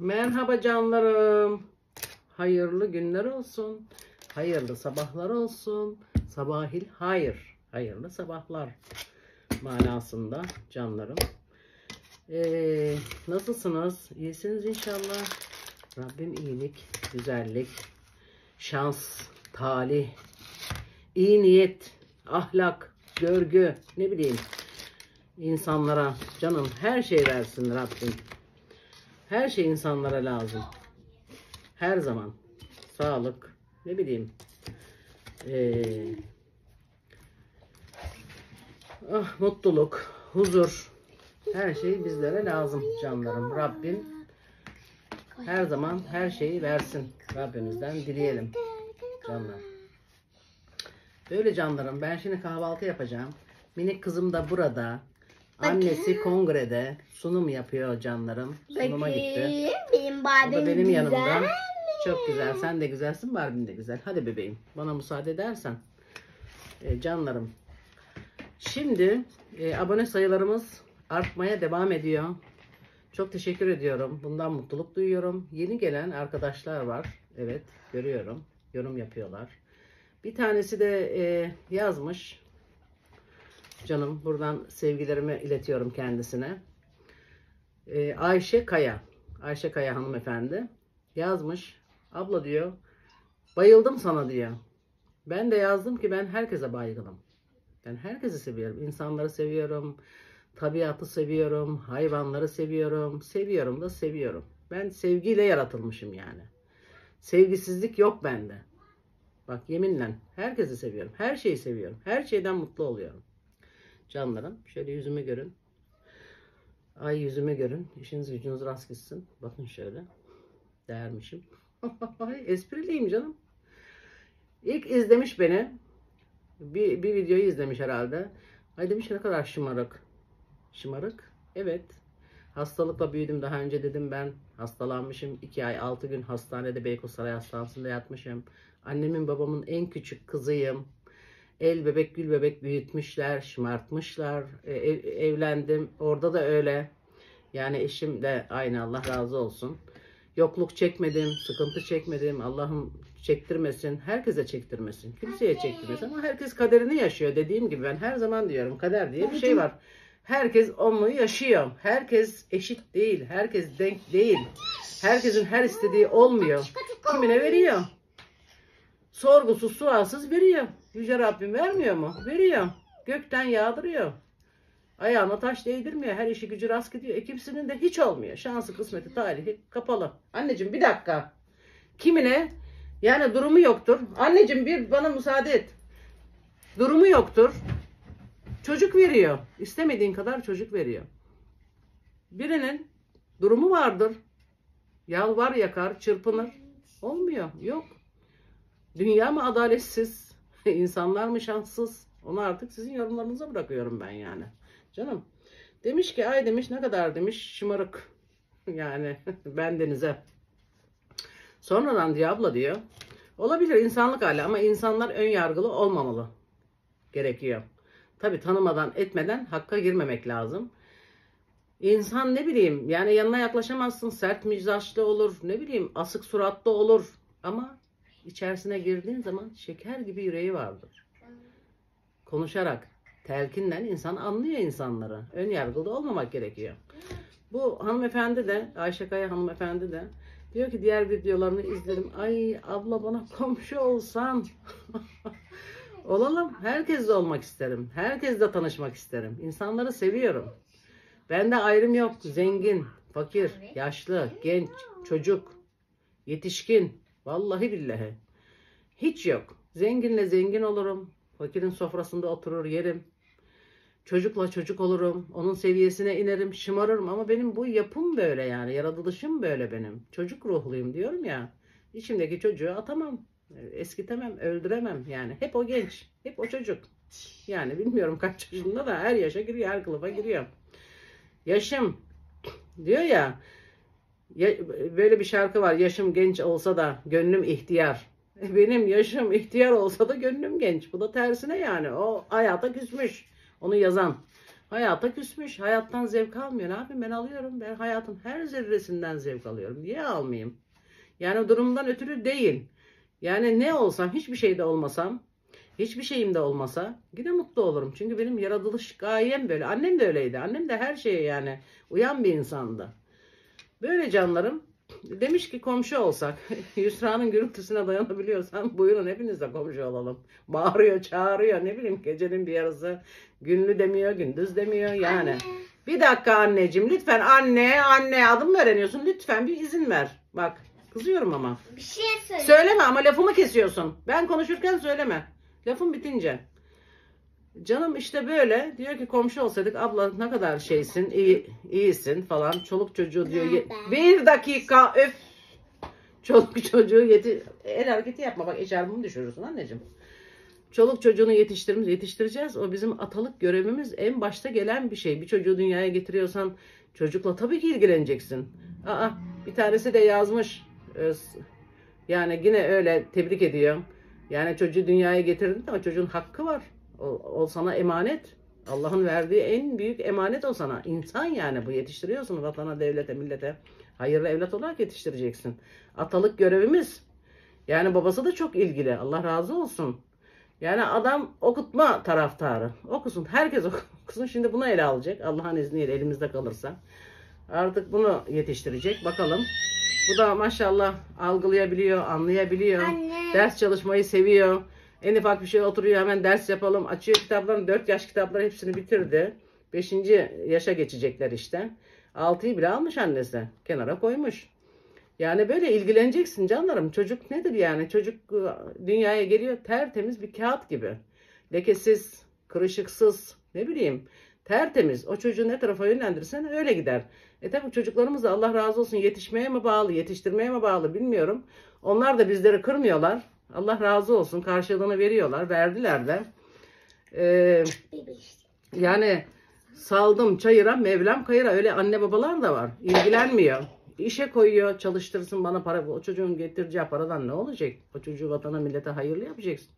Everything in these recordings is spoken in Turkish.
Merhaba canlarım. Hayırlı günler olsun. Hayırlı sabahlar olsun. Sabahil hayır. Hayırlı sabahlar manasında canlarım. Ee, nasılsınız? İyisiniz inşallah. Rabbim iyilik, güzellik, şans, talih, iyi niyet, ahlak, görgü, ne bileyim insanlara canım her şey versin Rabbim. Her şey insanlara lazım. Her zaman. Sağlık, ne bileyim. Ee, ah, mutluluk, huzur. Her şey bizlere lazım canlarım. Rabbim her zaman her şeyi versin. Rabbimizden dileyelim canlar. Böyle canlarım ben şimdi kahvaltı yapacağım. Minik kızım da burada. Annesi kongrede sunum yapıyor canlarım. Sunuma gitti. Benim O badem da benim yanımda. güzel. Çok güzel. Sen de güzelsin. Barbie'n de güzel. Hadi bebeğim. Bana müsaade edersen. E, canlarım. Şimdi e, abone sayılarımız artmaya devam ediyor. Çok teşekkür ediyorum. Bundan mutluluk duyuyorum. Yeni gelen arkadaşlar var. Evet görüyorum. Yorum yapıyorlar. Bir tanesi de e, yazmış. Canım buradan sevgilerimi iletiyorum kendisine. E, Ayşe Kaya. Ayşe Kaya hanımefendi yazmış. Abla diyor bayıldım sana diyor. Ben de yazdım ki ben herkese baygınım. Ben herkesi seviyorum. İnsanları seviyorum. Tabiatı seviyorum. Hayvanları seviyorum. Seviyorum da seviyorum. Ben sevgiyle yaratılmışım yani. Sevgisizlik yok bende. Bak yeminle herkesi seviyorum. Her şeyi seviyorum. Her şeyden mutlu oluyorum. Canlarım şöyle yüzümü görün. Ay yüzümü görün. İşiniz gücünüz rast gitsin. Bakın şöyle. Değermişim. Espriliyim canım. İlk izlemiş beni. Bir, bir videoyu izlemiş herhalde. Ay demiş ne kadar şımarık. Şımarık? Evet. Hastalıkla büyüdüm. Daha önce dedim ben hastalanmışım. 2 ay 6 gün hastanede Beykozsaray Hastanesi'nde yatmışım. Annemin babamın en küçük kızıyım. El bebek gül bebek büyütmüşler, şımartmışlar. E, ev- evlendim. Orada da öyle. Yani eşim de aynı Allah razı olsun. Yokluk çekmedim, sıkıntı çekmedim. Allah'ım çektirmesin, herkese çektirmesin. Kimseye çektirmesin ama herkes kaderini yaşıyor. Dediğim gibi ben her zaman diyorum kader diye bir şey var. Herkes onu yaşıyor. Herkes eşit değil, herkes denk değil. Herkesin her istediği olmuyor. Kimine veriyor. Sorgusuz sualsız veriyor. Yüce Rabbim vermiyor mu? Veriyor. Gökten yağdırıyor. Ayağına taş değdirmiyor. Her işi gücü rast gidiyor. E kimsinin de hiç olmuyor. Şansı, kısmeti, tarihi kapalı. Anneciğim bir dakika. Kimine yani durumu yoktur. Anneciğim bir bana müsaade et. Durumu yoktur. Çocuk veriyor. İstemediğin kadar çocuk veriyor. Birinin durumu vardır. Yalvar yakar, çırpınır. Olmuyor. Yok. Dünya mı adaletsiz? İnsanlar mı şanssız? Onu artık sizin yorumlarınıza bırakıyorum ben yani. Canım. Demiş ki ay demiş ne kadar demiş şımarık. Yani bendenize. Sonradan diyor abla diyor. Olabilir insanlık hali ama insanlar ön yargılı olmamalı. Gerekiyor. Tabi tanımadan etmeden hakka girmemek lazım. İnsan ne bileyim yani yanına yaklaşamazsın sert mizaçlı olur ne bileyim asık suratlı olur ama içerisine girdiğin zaman şeker gibi yüreği vardır. Konuşarak telkinden insan anlıyor insanları. Ön yargılı olmamak gerekiyor. Bu hanımefendi de Ayşe Kaya hanımefendi de diyor ki diğer videolarını izledim. Ay abla bana komşu olsan. Olalım. Herkesle olmak isterim. Herkesle tanışmak isterim. İnsanları seviyorum. Bende ayrım yok. Zengin, fakir, yaşlı, genç, çocuk, yetişkin. Vallahi billahi. Hiç yok. Zenginle zengin olurum. Fakirin sofrasında oturur yerim. Çocukla çocuk olurum. Onun seviyesine inerim, şımarırım. Ama benim bu yapım böyle yani. Yaratılışım böyle benim. Çocuk ruhluyum diyorum ya. İçimdeki çocuğu atamam. Eskitemem, öldüremem yani. Hep o genç. Hep o çocuk. Yani bilmiyorum kaç yaşında da her yaşa giriyor, her kılıfa giriyor. Yaşım diyor ya, böyle bir şarkı var. Yaşım genç olsa da gönlüm ihtiyar. Benim yaşım ihtiyar olsa da gönlüm genç. Bu da tersine yani. O hayata küsmüş. Onu yazan. Hayata küsmüş. Hayattan zevk almıyor. Ne yapayım ben alıyorum. Ben hayatın her zerresinden zevk alıyorum. Niye almayayım? Yani durumdan ötürü değil. Yani ne olsam, hiçbir şeyde olmasam, hiçbir şeyim de olmasa yine mutlu olurum. Çünkü benim yaratılış gayem böyle. Annem de öyleydi. Annem de her şeye yani uyan bir insandı. Böyle canlarım. Demiş ki komşu olsak. Yusra'nın gürültüsüne dayanabiliyorsan buyurun hepiniz de komşu olalım. Bağırıyor, çağırıyor. Ne bileyim gecenin bir yarısı. Günlü demiyor, gündüz demiyor. Yani. Bir dakika anneciğim lütfen anne anne adım öğreniyorsun? Lütfen bir izin ver. Bak kızıyorum ama. Bir şey söyle. Söyleme ama lafımı kesiyorsun. Ben konuşurken söyleme. Lafım bitince. Canım işte böyle. Diyor ki komşu olsaydık abla ne kadar şeysin, iyi, iyisin falan. Çoluk çocuğu diyor. ye- Bir dakika öf. Çoluk çocuğu yeti... El hareketi yapma bak eşarbımı düşürürsün anneciğim. Çoluk çocuğunu yetiştirmiş, yetiştireceğiz. O bizim atalık görevimiz en başta gelen bir şey. Bir çocuğu dünyaya getiriyorsan çocukla tabii ki ilgileneceksin. Aa, bir tanesi de yazmış. Yani yine öyle tebrik ediyor. Yani çocuğu dünyaya getirdin ama çocuğun hakkı var. O, o sana emanet. Allah'ın verdiği en büyük emanet o sana. İnsan yani bu yetiştiriyorsun vatana, devlete, millete. Hayırlı evlat olarak yetiştireceksin. Atalık görevimiz. Yani babası da çok ilgili. Allah razı olsun. Yani adam okutma taraftarı. Okusun. Herkes okusun. Şimdi bunu ele alacak. Allah'ın izniyle elimizde kalırsa. Artık bunu yetiştirecek. Bakalım. Bu da maşallah algılayabiliyor, anlayabiliyor. Anne. Ders çalışmayı seviyor. En ufak bir şey oturuyor hemen ders yapalım. Açıyor kitaplarını. 4 yaş kitapları hepsini bitirdi. 5. yaşa geçecekler işte. 6'yı bile almış annesi. Kenara koymuş. Yani böyle ilgileneceksin canlarım. Çocuk nedir yani? Çocuk e, dünyaya geliyor tertemiz bir kağıt gibi. Lekesiz, kırışıksız, ne bileyim tertemiz. O çocuğu ne tarafa yönlendirirsen öyle gider. E tabi çocuklarımız da Allah razı olsun yetişmeye mi bağlı, yetiştirmeye mi bağlı bilmiyorum. Onlar da bizleri kırmıyorlar. Allah razı olsun karşılığını veriyorlar, verdiler de. Ee, yani saldım çayıra Mevlam kayıra öyle anne babalar da var. İlgilenmiyor. İşe koyuyor çalıştırsın bana para. O çocuğun getireceği paradan ne olacak? O çocuğu vatana millete hayırlı yapacaksın.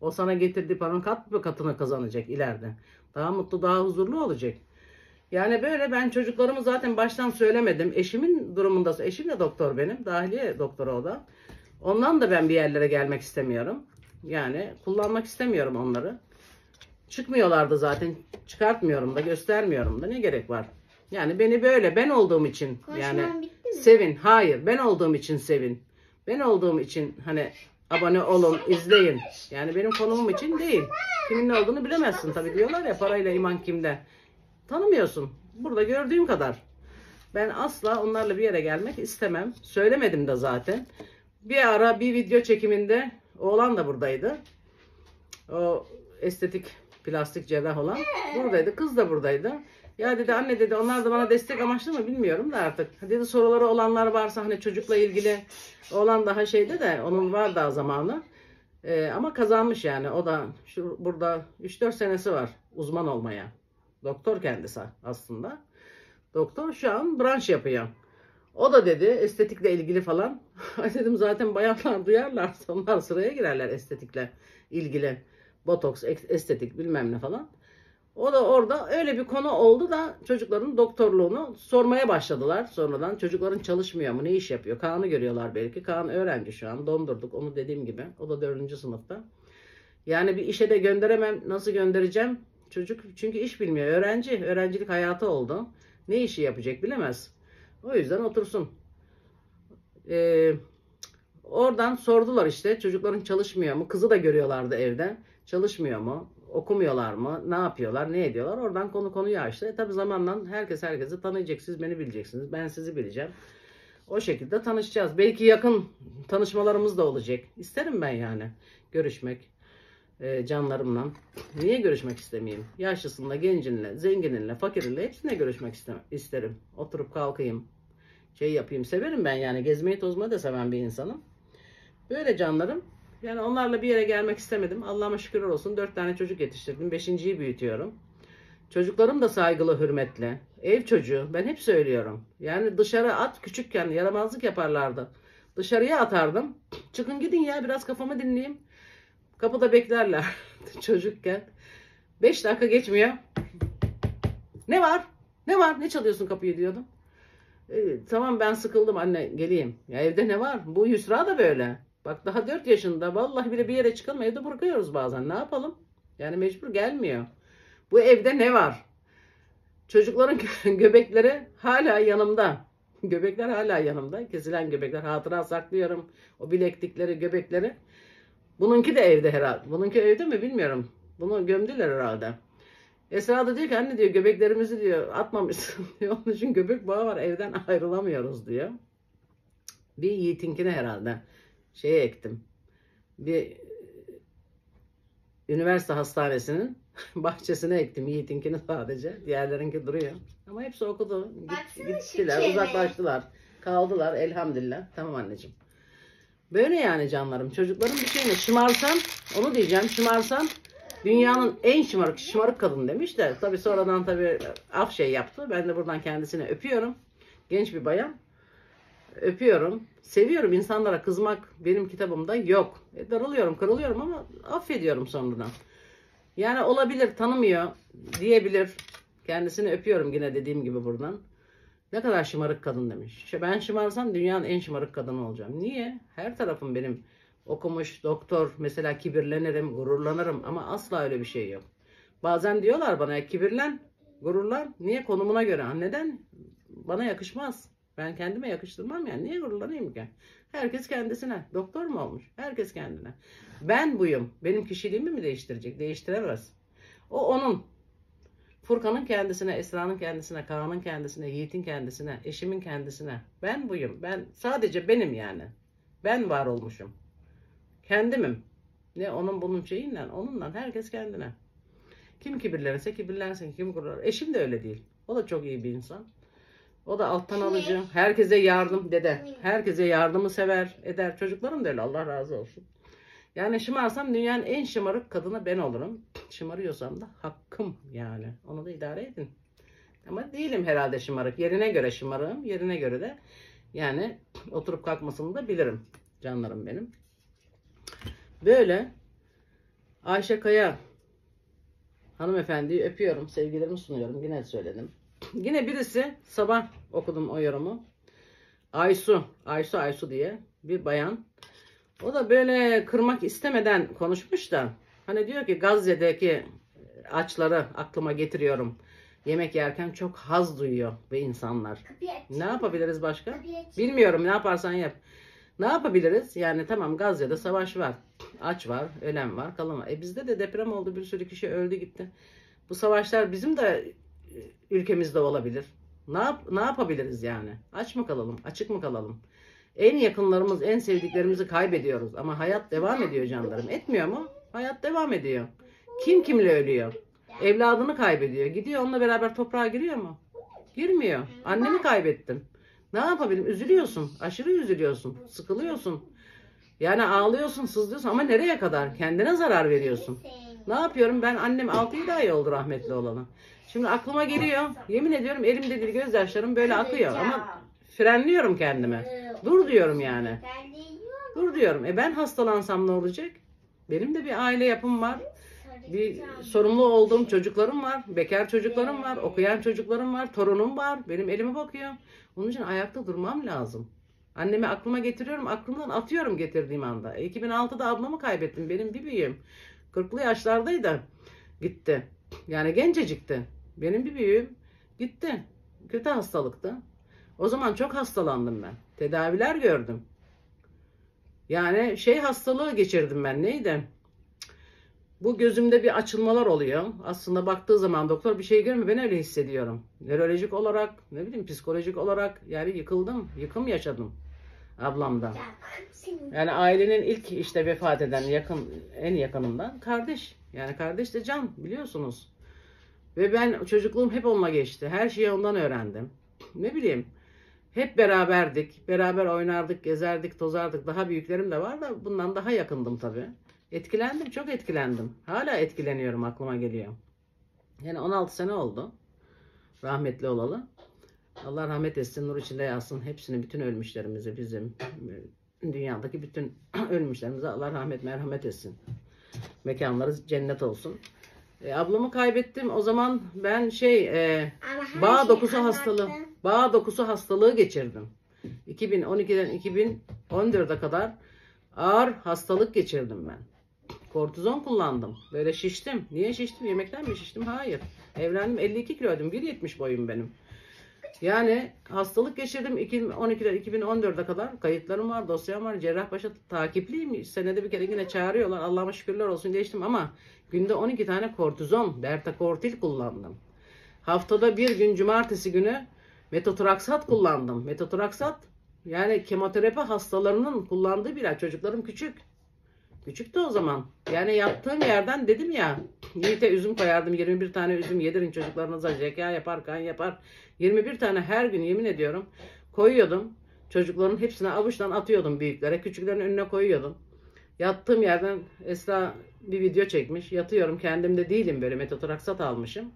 O sana getirdiği paranın kat bir katını kazanacak ileride. Daha mutlu daha huzurlu olacak. Yani böyle ben çocuklarımı zaten baştan söylemedim. Eşimin durumunda, eşim de doktor benim. Dahiliye doktoru o da. Ondan da ben bir yerlere gelmek istemiyorum. Yani kullanmak istemiyorum onları. Çıkmıyorlardı zaten. Çıkartmıyorum da göstermiyorum da ne gerek var? Yani beni böyle ben olduğum için yani Konuşman mi? sevin. Hayır ben olduğum için sevin. Ben olduğum için hani abone olun, izleyin. Yani benim konumum için değil. Kimin ne olduğunu bilemezsin tabii diyorlar ya parayla iman kimde. Tanımıyorsun. Burada gördüğüm kadar. Ben asla onlarla bir yere gelmek istemem. Söylemedim de zaten. Bir ara bir video çekiminde oğlan da buradaydı. O estetik plastik cerrah olan buradaydı. Kız da buradaydı. Ya dedi anne dedi onlar da bana destek amaçlı mı bilmiyorum da artık. Dedi soruları olanlar varsa hani çocukla ilgili olan daha şeyde de onun var daha zamanı. Ee, ama kazanmış yani. O da şu burada 3-4 senesi var uzman olmaya. Doktor kendisi aslında. Doktor şu an branş yapıyor. O da dedi estetikle ilgili falan. Dedim zaten bayanlar duyarlarsa onlar sıraya girerler estetikle ilgili. Botoks, estetik bilmem ne falan. O da orada öyle bir konu oldu da çocukların doktorluğunu sormaya başladılar sonradan. Çocukların çalışmıyor mu, ne iş yapıyor? Kaan'ı görüyorlar belki. Kaan öğrenci şu an, dondurduk onu dediğim gibi. O da dördüncü sınıfta. Yani bir işe de gönderemem. Nasıl göndereceğim? Çocuk çünkü iş bilmiyor. Öğrenci, öğrencilik hayatı oldu. Ne işi yapacak bilemez. O yüzden otursun. Ee, oradan sordular işte çocukların çalışmıyor mu? Kızı da görüyorlardı evde. Çalışmıyor mu? Okumuyorlar mı? Ne yapıyorlar? Ne ediyorlar? Oradan konu konuyu açtı. E tabi zamanla herkes herkesi tanıyacak. Siz beni bileceksiniz. Ben sizi bileceğim. O şekilde tanışacağız. Belki yakın tanışmalarımız da olacak. İsterim ben yani görüşmek e, canlarımla. Niye görüşmek istemeyeyim? Yaşlısınla, gencinle, zengininle, fakirinle hepsine görüşmek isterim. Oturup kalkayım. Şey yapayım. Severim ben yani. Gezmeyi tozmayı da seven bir insanım. Böyle canlarım. Yani onlarla bir yere gelmek istemedim. Allah'ıma şükürler olsun. Dört tane çocuk yetiştirdim. Beşinciyi büyütüyorum. Çocuklarım da saygılı, hürmetli. Ev çocuğu. Ben hep söylüyorum. Yani dışarı at küçükken yaramazlık yaparlardı. Dışarıya atardım. Çıkın gidin ya biraz kafamı dinleyeyim. Kapıda beklerler çocukken. Beş dakika geçmiyor. Ne var? Ne var? Ne çalıyorsun kapıyı diyordum. E, tamam ben sıkıldım anne geleyim. Ya evde ne var? Bu Yusra da böyle. Bak daha 4 yaşında vallahi bile bir yere çıkalım evde bırakıyoruz bazen. Ne yapalım? Yani mecbur gelmiyor. Bu evde ne var? Çocukların gö- göbekleri hala yanımda. Göbekler hala yanımda. Kesilen göbekler hatıra saklıyorum. O bileklikleri, göbekleri. Bununki de evde herhalde. Bununki evde mi bilmiyorum. Bunu gömdüler herhalde. Esra da diyor ki anne diyor göbeklerimizi diyor atmamışsın diyor. Onun için göbek bağı var evden ayrılamıyoruz diyor. Bir Yiğit'inkine herhalde şeye ektim. Bir üniversite hastanesinin bahçesine ektim Yiğit'inkini sadece. Diğerlerinki duruyor. Ama hepsi okudu. Git- gittiler, uzaklaştılar. Kaldılar elhamdülillah. Tamam anneciğim. Böyle yani canlarım. Çocukların bir şeyine şımarsam, onu diyeceğim şımarsam dünyanın en şımarık, şımarık kadın demiş de tabii sonradan tabii af şey yaptı. Ben de buradan kendisine öpüyorum. Genç bir bayan. Öpüyorum. Seviyorum insanlara kızmak benim kitabımda yok. E, darılıyorum, kırılıyorum ama affediyorum sonradan. Yani olabilir, tanımıyor diyebilir. Kendisini öpüyorum yine dediğim gibi buradan. Ne kadar şımarık kadın demiş. İşte ben şımarsam dünyanın en şımarık kadını olacağım. Niye? Her tarafım benim okumuş, doktor, mesela kibirlenirim, gururlanırım ama asla öyle bir şey yok. Bazen diyorlar bana kibirlen, gururlan. Niye? Konumuna göre. Neden? Bana yakışmaz. Ben kendime yakıştırmam yani. Niye gururlanayım ki? Herkes kendisine. Doktor mu olmuş? Herkes kendine. Ben buyum. Benim kişiliğimi mi değiştirecek? Değiştiremez. O onun. Furkan'ın kendisine, Esra'nın kendisine, Kaan'ın kendisine, Yiğit'in kendisine, eşimin kendisine. Ben buyum. Ben sadece benim yani. Ben var olmuşum. Kendimim. Ne onun bunun şeyinden, onunla herkes kendine. Kim kibirlenirse kibirlensin, kim gurur. Eşim de öyle değil. O da çok iyi bir insan. O da alttan alıcı. Herkese yardım dede. Herkese yardımı sever, eder. Çocuklarım da öyle. Allah razı olsun. Yani şımarsam dünyanın en şımarık kadını ben olurum. Şımarıyorsam da hakkım yani. Onu da idare edin. Ama değilim herhalde şımarık. Yerine göre şımarığım. Yerine göre de yani oturup kalkmasını da bilirim. Canlarım benim. Böyle Ayşe Kaya hanımefendiyi öpüyorum. Sevgilerimi sunuyorum. Yine söyledim. Yine birisi sabah okudum o yorumu. Aysu, Aysu Aysu diye bir bayan. O da böyle kırmak istemeden konuşmuş da hani diyor ki Gazze'deki açları aklıma getiriyorum. Yemek yerken çok haz duyuyor ve insanlar. Ne yapabiliriz başka? Bilmiyorum ne yaparsan yap. Ne yapabiliriz? Yani tamam Gazze'de savaş var. Aç var, ölen var, kalan var. E bizde de deprem oldu. Bir sürü kişi öldü gitti. Bu savaşlar bizim de e, ülkemizde olabilir. Ne, yap, ne yapabiliriz yani? Aç mı kalalım? Açık mı kalalım? En yakınlarımız, en sevdiklerimizi kaybediyoruz. Ama hayat devam ediyor canlarım. Etmiyor mu? Hayat devam ediyor. Kim kimle ölüyor? Evladını kaybediyor. Gidiyor onunla beraber toprağa giriyor mu? Girmiyor. Annemi kaybettim. Ne yapabilirim? Üzülüyorsun. Aşırı üzülüyorsun. Sıkılıyorsun. Yani ağlıyorsun, sızlıyorsun ama nereye kadar? Kendine zarar veriyorsun. Ne yapıyorum? Ben annem 6-7 ay oldu rahmetli olalı. Şimdi aklıma geliyor. Yemin ediyorum elimde değil gözyaşlarım böyle akıyor ama frenliyorum kendime. Dur diyorum yani. Dur diyorum. E ben hastalansam ne olacak? Benim de bir aile yapım var. Bir sorumlu olduğum çocuklarım var. Bekar çocuklarım var. Okuyan çocuklarım var. Torunum var. Benim elime bakıyor. Onun için ayakta durmam lazım. Annemi aklıma getiriyorum. Aklımdan atıyorum getirdiğim anda. E, 2006'da ablamı kaybettim. Benim bir büyüğüm. 40'lı yaşlardaydı. Gitti. Yani gencecikti. Benim bir büyüğüm gitti. Kötü hastalıktı. O zaman çok hastalandım ben. Tedaviler gördüm. Yani şey hastalığı geçirdim ben. Neydi? Bu gözümde bir açılmalar oluyor. Aslında baktığı zaman doktor bir şey görmüyor. Ben öyle hissediyorum. Nörolojik olarak, ne bileyim psikolojik olarak yani yıkıldım. Yıkım yaşadım ablamdan. Yani ailenin ilk işte vefat eden yakın en yakınından kardeş. Yani kardeş de can biliyorsunuz. Ve ben çocukluğum hep onunla geçti. Her şeyi ondan öğrendim. Ne bileyim. Hep beraberdik. Beraber oynardık, gezerdik, tozardık. Daha büyüklerim de var da bundan daha yakındım tabii. Etkilendim, çok etkilendim. Hala etkileniyorum aklıma geliyor. Yani 16 sene oldu. Rahmetli olalı. Allah rahmet etsin, nur içinde yatsın. Hepsini, bütün ölmüşlerimizi, bizim e, dünyadaki bütün ölmüşlerimize Allah rahmet merhamet etsin. Mekanları cennet olsun. E, ablamı kaybettim. O zaman ben şey e, bağ şeyi dokusu hastalığı anlattın. bağ dokusu hastalığı geçirdim. 2012'den 2014'e kadar ağır hastalık geçirdim ben. Kortizon kullandım. Böyle şiştim. Niye şiştim? Yemekten mi şiştim? Hayır. Evlendim 52 kiloydum. 1.70 boyum benim. Yani hastalık geçirdim 2012'den 2014'e kadar. Kayıtlarım var, dosyam var. Cerrahpaşa takipliyim. Senede bir kere yine çağırıyorlar. Allah'ıma şükürler olsun geçtim ama günde 12 tane kortizon, bertakortil kullandım. Haftada bir gün cumartesi günü metotraksat kullandım. Metotraksat yani kemoterapi hastalarının kullandığı bir ilaç. Çocuklarım küçük. Küçüktü o zaman. Yani yattığım yerden dedim ya Yiğit'e üzüm koyardım. 21 tane üzüm yedirin çocuklarınıza. Zeka yapar, kan yapar. 21 tane her gün yemin ediyorum. Koyuyordum. Çocukların hepsine avuçtan atıyordum büyüklere. Küçüklerin önüne koyuyordum. Yattığım yerden Esra bir video çekmiş. Yatıyorum. Kendimde değilim böyle metotraksat almışım.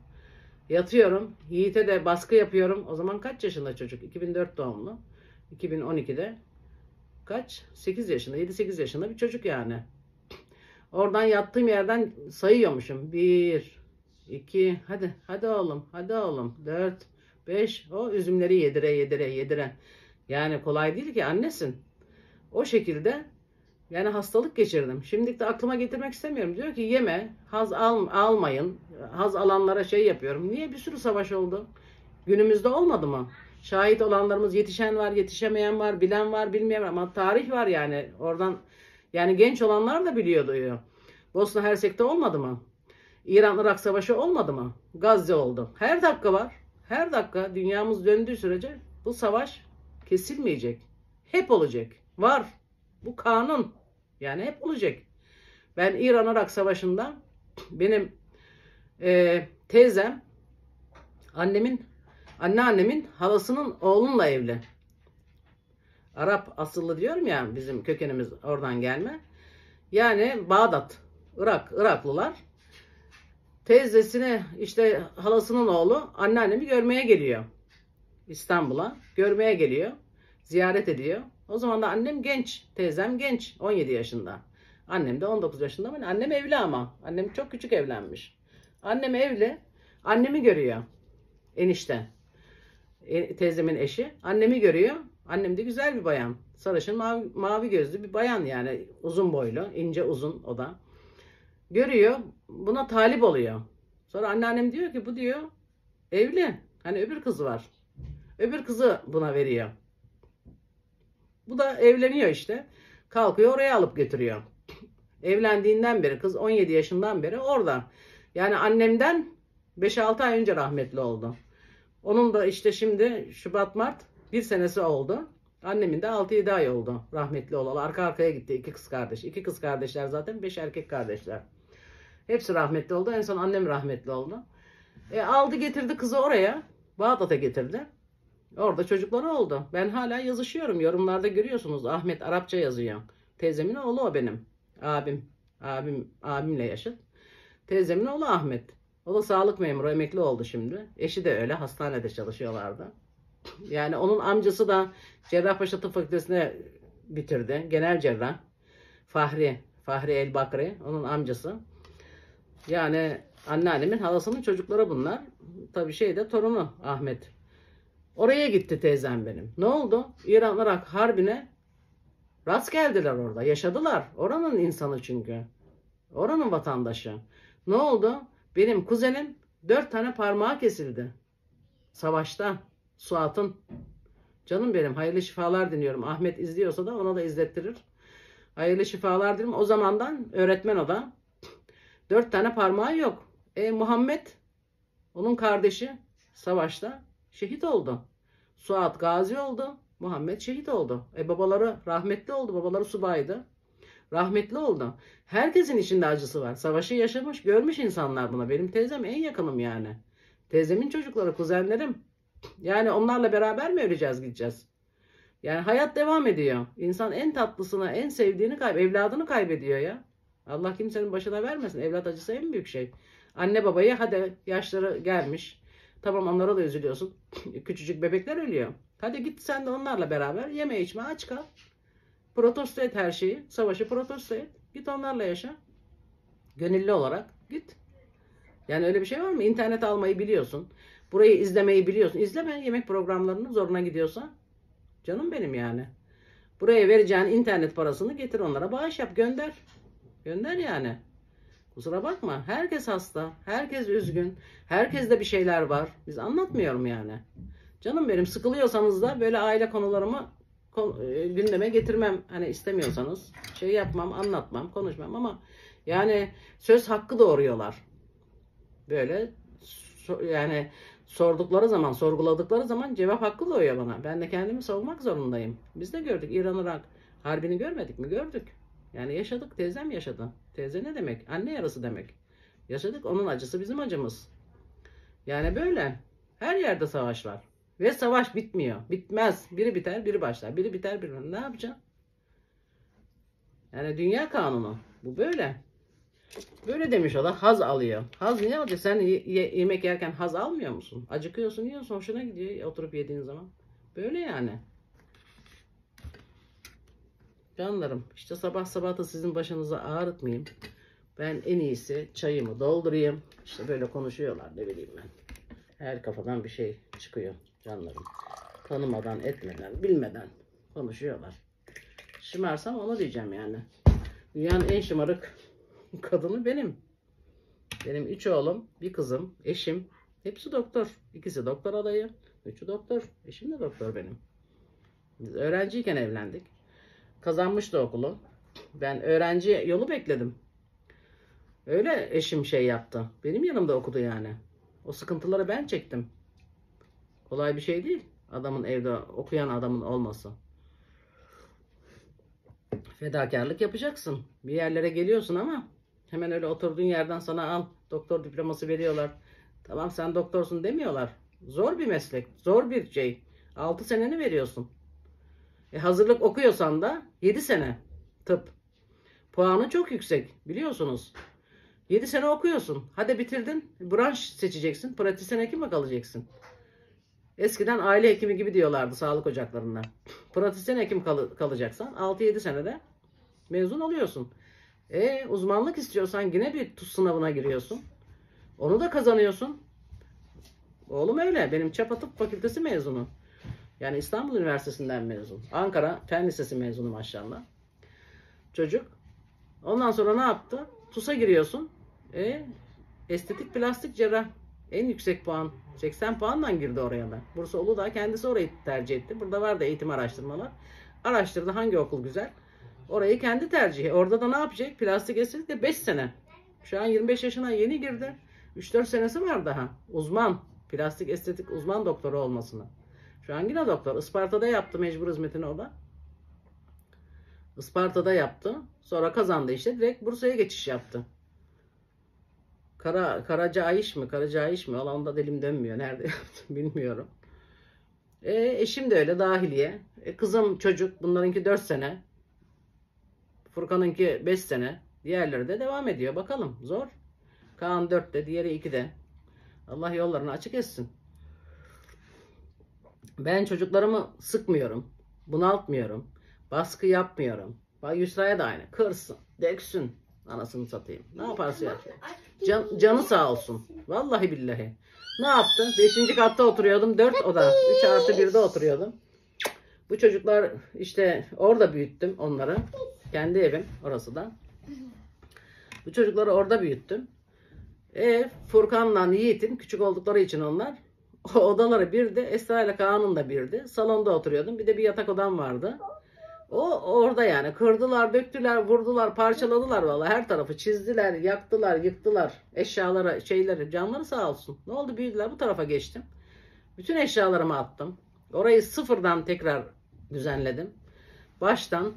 Yatıyorum. Yiğit'e de baskı yapıyorum. O zaman kaç yaşında çocuk? 2004 doğumlu. 2012'de kaç? 8 yaşında, 7-8 yaşında bir çocuk yani. Oradan yattığım yerden sayıyormuşum. 1, 2, hadi, hadi oğlum, hadi oğlum. 4, 5, o üzümleri yedire, yedire, yedire. Yani kolay değil ki annesin. O şekilde yani hastalık geçirdim. Şimdilik de aklıma getirmek istemiyorum. Diyor ki yeme, haz al, almayın. Haz alanlara şey yapıyorum. Niye bir sürü savaş oldu? Günümüzde olmadı mı? Şahit olanlarımız yetişen var, yetişemeyen var, bilen var, bilmeyen var. Ama tarih var yani. Oradan yani genç olanlar da biliyor diyor. Bosna Hersek'te olmadı mı? İran-Irak savaşı olmadı mı? Gazze oldu. Her dakika var. Her dakika dünyamız döndüğü sürece bu savaş kesilmeyecek. Hep olacak. Var. Bu kanun. Yani hep olacak. Ben İran-Irak savaşında benim e, teyzem annemin anneannemin halasının oğlunla evli. Arap asıllı diyorum ya bizim kökenimiz oradan gelme. Yani Bağdat, Irak, Iraklılar teyzesine işte halasının oğlu anneannemi görmeye geliyor. İstanbul'a görmeye geliyor. Ziyaret ediyor. O zaman da annem genç, teyzem genç, 17 yaşında. Annem de 19 yaşında ama annem evli ama. Annem çok küçük evlenmiş. Annem evli. Annemi görüyor. Enişte. E, teyzemin eşi. Annemi görüyor. Annem de güzel bir bayan. Sarışın mavi, mavi gözlü bir bayan yani. Uzun boylu. ince uzun o da. Görüyor. Buna talip oluyor. Sonra anneannem diyor ki bu diyor evli. Hani öbür kızı var. Öbür kızı buna veriyor. Bu da evleniyor işte. Kalkıyor oraya alıp götürüyor. Evlendiğinden beri kız 17 yaşından beri orada. Yani annemden 5-6 ay önce rahmetli oldu. Onun da işte şimdi Şubat Mart bir senesi oldu. Annemin de 6-7 ay oldu rahmetli olalı. Arka arkaya gitti iki kız kardeş. İki kız kardeşler zaten 5 erkek kardeşler. Hepsi rahmetli oldu. En son annem rahmetli oldu. E, aldı getirdi kızı oraya. Bağdat'a getirdi. Orada çocukları oldu. Ben hala yazışıyorum. Yorumlarda görüyorsunuz. Ahmet Arapça yazıyor. Teyzemin oğlu o benim. Abim. Abim abimle yaşıt. Teyzemin oğlu Ahmet. O da sağlık memuru. Emekli oldu şimdi. Eşi de öyle. Hastanede çalışıyorlardı. Yani onun amcası da Cerrahpaşa Tıp Fakültesine bitirdi. Genel cerrah. Fahri. Fahri El Bakri. Onun amcası. Yani anneannemin halasının çocukları bunlar. Tabii şey de torunu Ahmet. Oraya gitti teyzem benim. Ne oldu? İran-Irak harbine rast geldiler orada. Yaşadılar. Oranın insanı çünkü. Oranın vatandaşı. Ne oldu? Benim kuzenim dört tane parmağı kesildi. Savaşta. Suat'ın. Canım benim hayırlı şifalar diliyorum. Ahmet izliyorsa da ona da izlettirir. Hayırlı şifalar diliyorum. O zamandan öğretmen o da. Dört tane parmağı yok. E Muhammed onun kardeşi savaşta şehit oldu. Suat gazi oldu. Muhammed şehit oldu. E babaları rahmetli oldu. Babaları subaydı. Rahmetli oldu. Herkesin içinde acısı var. Savaşı yaşamış, görmüş insanlar buna. Benim teyzem en yakınım yani. Teyzemin çocukları, kuzenlerim. Yani onlarla beraber mi öleceğiz, gideceğiz? Yani hayat devam ediyor. İnsan en tatlısını, en sevdiğini kayb, evladını kaybediyor ya. Allah kimsenin başına vermesin. Evlat acısı en büyük şey. Anne babayı hadi yaşları gelmiş. Tamam onlara da üzülüyorsun. Küçücük bebekler ölüyor. Hadi git sen de onlarla beraber yeme içme aç kal. Protesto et her şeyi. Savaşı protesto et. Git onlarla yaşa. Gönüllü olarak git. Yani öyle bir şey var mı? İnternet almayı biliyorsun. Burayı izlemeyi biliyorsun. İzleme yemek programlarını zoruna gidiyorsa. Canım benim yani. Buraya vereceğin internet parasını getir onlara bağış yap gönder. Gönder yani. Kusura bakma. Herkes hasta. Herkes üzgün. Herkeste bir şeyler var. Biz anlatmıyorum yani. Canım benim sıkılıyorsanız da böyle aile konularımı kon- e, gündeme getirmem. Hani istemiyorsanız şey yapmam, anlatmam, konuşmam ama yani söz hakkı doğuruyorlar. Böyle yani sordukları zaman, sorguladıkları zaman cevap hakkı doğuyor bana. Ben de kendimi savunmak zorundayım. Biz de gördük İran-Irak harbini görmedik mi? Gördük. Yani yaşadık. Teyzem yaşadı. Teyze ne demek? Anne yarısı demek. Yaşadık. Onun acısı bizim acımız. Yani böyle. Her yerde savaş var. Ve savaş bitmiyor. Bitmez. Biri biter, biri başlar. Biri biter, biri Ne yapacaksın? Yani dünya kanunu. Bu böyle. Böyle demiş o da haz alıyor. Haz niye alacak? Sen ye- ye- yemek yerken haz almıyor musun? Acıkıyorsun, yiyorsun, hoşuna gidiyor oturup yediğin zaman. Böyle yani. Canlarım işte sabah sabah da sizin başınıza ağrıtmayayım. Ben en iyisi çayımı doldurayım. İşte böyle konuşuyorlar ne bileyim ben. Her kafadan bir şey çıkıyor canlarım. Tanımadan etmeden bilmeden konuşuyorlar. Şımarsam onu diyeceğim yani. Dünyanın en şımarık kadını benim. Benim üç oğlum, bir kızım, eşim. Hepsi doktor. İkisi doktor adayı. Üçü doktor. Eşim de doktor benim. Biz öğrenciyken evlendik. Kazanmıştı okulu. Ben öğrenci yolu bekledim. Öyle eşim şey yaptı. Benim yanımda okudu yani. O sıkıntıları ben çektim. Kolay bir şey değil. Adamın evde okuyan adamın olması. Fedakarlık yapacaksın. Bir yerlere geliyorsun ama hemen öyle oturduğun yerden sana al doktor diploması veriyorlar. Tamam sen doktorsun demiyorlar. Zor bir meslek, zor bir şey. 6 seneni veriyorsun. E, hazırlık okuyorsan da 7 sene tıp. Puanı çok yüksek biliyorsunuz. 7 sene okuyorsun. Hadi bitirdin. Branş seçeceksin. Pratisyen hekim mi kalacaksın? Eskiden aile hekimi gibi diyorlardı sağlık ocaklarında. Pratisyen hekim kal- kalacaksan 6-7 senede mezun oluyorsun. E uzmanlık istiyorsan yine bir TUS sınavına giriyorsun. Onu da kazanıyorsun. Oğlum öyle. Benim Çapa Tıp Fakültesi mezunu. Yani İstanbul Üniversitesi'nden mezun. Ankara Fen Lisesi mezunu maşallah. Çocuk. Ondan sonra ne yaptı? TUS'a giriyorsun. E, estetik plastik cerrah. En yüksek puan. 80 puanla girdi oraya da. Bursa Uludağ kendisi orayı tercih etti. Burada vardı eğitim araştırmalar. Araştırdı hangi okul güzel. Orayı kendi tercihi. Orada da ne yapacak? Plastik estetik de 5 sene. Şu an 25 yaşına yeni girdi. 3-4 senesi var daha. Uzman. Plastik estetik uzman doktoru olmasına. Şu an yine doktor. Isparta'da yaptı mecbur hizmetini o da. Isparta'da yaptı. Sonra kazandı işte. Direkt Bursa'ya geçiş yaptı. Kara, Karaca Ayış mı? Karaca Ayış mı? Valla onda dilim dönmüyor. Nerede yaptı bilmiyorum. E, eşim de öyle dahiliye. E, kızım çocuk. Bunlarınki 4 sene. Furkan'ınki 5 sene. Diğerleri de devam ediyor. Bakalım. Zor. Kaan 4'te. Diğeri 2'de. Allah yollarını açık etsin. Ben çocuklarımı sıkmıyorum. Bunaltmıyorum. Baskı yapmıyorum. Bak Yusra'ya da aynı. Kırsın. Döksün. Anasını satayım. Ne yaparsa yapsın. Can, canı sağ olsun. Vallahi billahi. Ne yaptı? Beşinci katta oturuyordum. Dört oda. Üç artı birde oturuyordum. Bu çocuklar işte orada büyüttüm onları. Kendi evim orası da. Bu çocukları orada büyüttüm. E, Furkan'la Yiğit'in küçük oldukları için onlar o odaları birdi. Esra ile Kaan'ın da birdi. Salonda oturuyordum. Bir de bir yatak odam vardı. O orada yani kırdılar, döktüler, vurdular, parçaladılar vallahi her tarafı çizdiler, yaktılar, yıktılar. Eşyaları, şeyleri, canları sağ olsun. Ne oldu büyüdüler bu tarafa geçtim. Bütün eşyalarımı attım. Orayı sıfırdan tekrar düzenledim. Baştan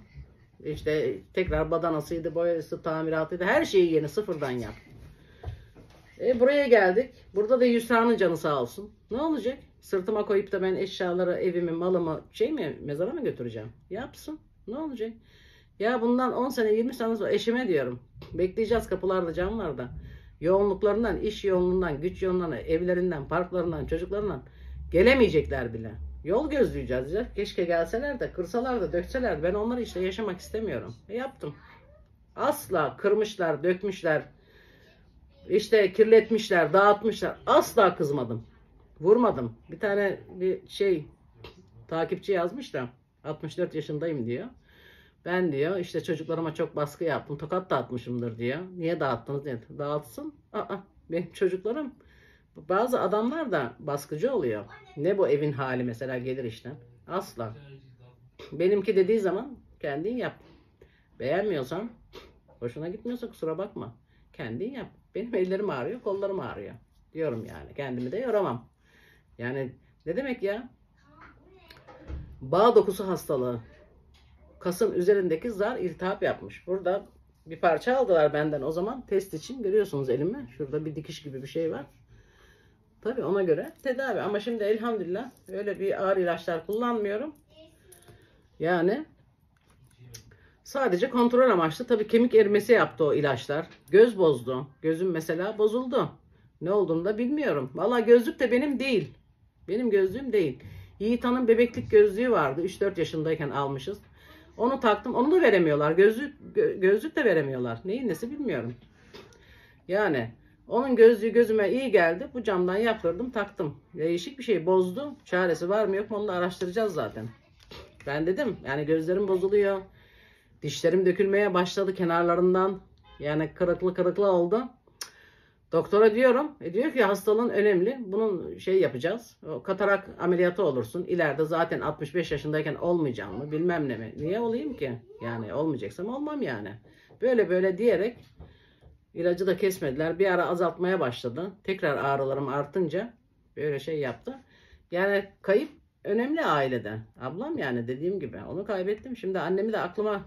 işte tekrar badanasıydı, boyası, tamiratıydı. Her şeyi yeni sıfırdan yaptım. E, buraya geldik. Burada da Yusra'nın canı sağ olsun. Ne olacak? Sırtıma koyup da ben eşyaları, evimi, malımı şey mi mezara mı götüreceğim? Yapsın. Ne olacak? Ya bundan 10 sene 20 sene sonra eşime diyorum. Bekleyeceğiz kapılarda camlarda. Yoğunluklarından, iş yoğunluğundan, güç yoğunluğundan, evlerinden, parklarından, çocuklarından gelemeyecekler bile. Yol gözleyeceğiz ya. Keşke gelseler de, kırsalar da, dökseler. Ben onları işte yaşamak istemiyorum. E yaptım. Asla kırmışlar, dökmüşler. işte kirletmişler, dağıtmışlar. Asla kızmadım. Vurmadım. Bir tane bir şey takipçi yazmış da 64 yaşındayım diyor. Ben diyor işte çocuklarıma çok baskı yaptım. Tokat dağıtmışımdır diyor. Niye dağıttınız diye. Dağıtsın. Aa, benim çocuklarım bazı adamlar da baskıcı oluyor. Ne bu evin hali mesela gelir işten. Asla. Benimki dediği zaman kendin yap. Beğenmiyorsan hoşuna gitmiyorsa kusura bakma. Kendin yap. Benim ellerim ağrıyor, kollarım ağrıyor. Diyorum yani. Kendimi de yoramam. Yani ne demek ya? Bağ dokusu hastalığı. Kasın üzerindeki zar iltihap yapmış. Burada bir parça aldılar benden o zaman test için. Görüyorsunuz elimi. Şurada bir dikiş gibi bir şey var. Tabii ona göre tedavi. Ama şimdi elhamdülillah öyle bir ağır ilaçlar kullanmıyorum. Yani sadece kontrol amaçlı. Tabii kemik erimesi yaptı o ilaçlar. Göz bozdu. Gözüm mesela bozuldu. Ne olduğunu da bilmiyorum. Valla gözlük de benim değil. Benim gözlüğüm değil. Yiğit Hanım bebeklik gözlüğü vardı. 3-4 yaşındayken almışız. Onu taktım. Onu da veremiyorlar. Gözlük, gö- gözlük de veremiyorlar. Neyin nesi bilmiyorum. Yani onun gözlüğü gözüme iyi geldi. Bu camdan yaptırdım taktım. Değişik bir şey bozdu. Çaresi var mı yok mu onu da araştıracağız zaten. Ben dedim yani gözlerim bozuluyor. Dişlerim dökülmeye başladı kenarlarından. Yani kırıklı kırıklı oldu. Doktora diyorum. E diyor ki hastalığın önemli. Bunun şey yapacağız. O katarak ameliyatı olursun. İleride zaten 65 yaşındayken olmayacağım mı? Bilmem ne mi? Niye olayım ki? Yani olmayacaksam olmam yani. Böyle böyle diyerek ilacı da kesmediler. Bir ara azaltmaya başladı. Tekrar ağrılarım artınca böyle şey yaptı. Yani kayıp önemli ailede. Ablam yani dediğim gibi. Onu kaybettim. Şimdi annemi de aklıma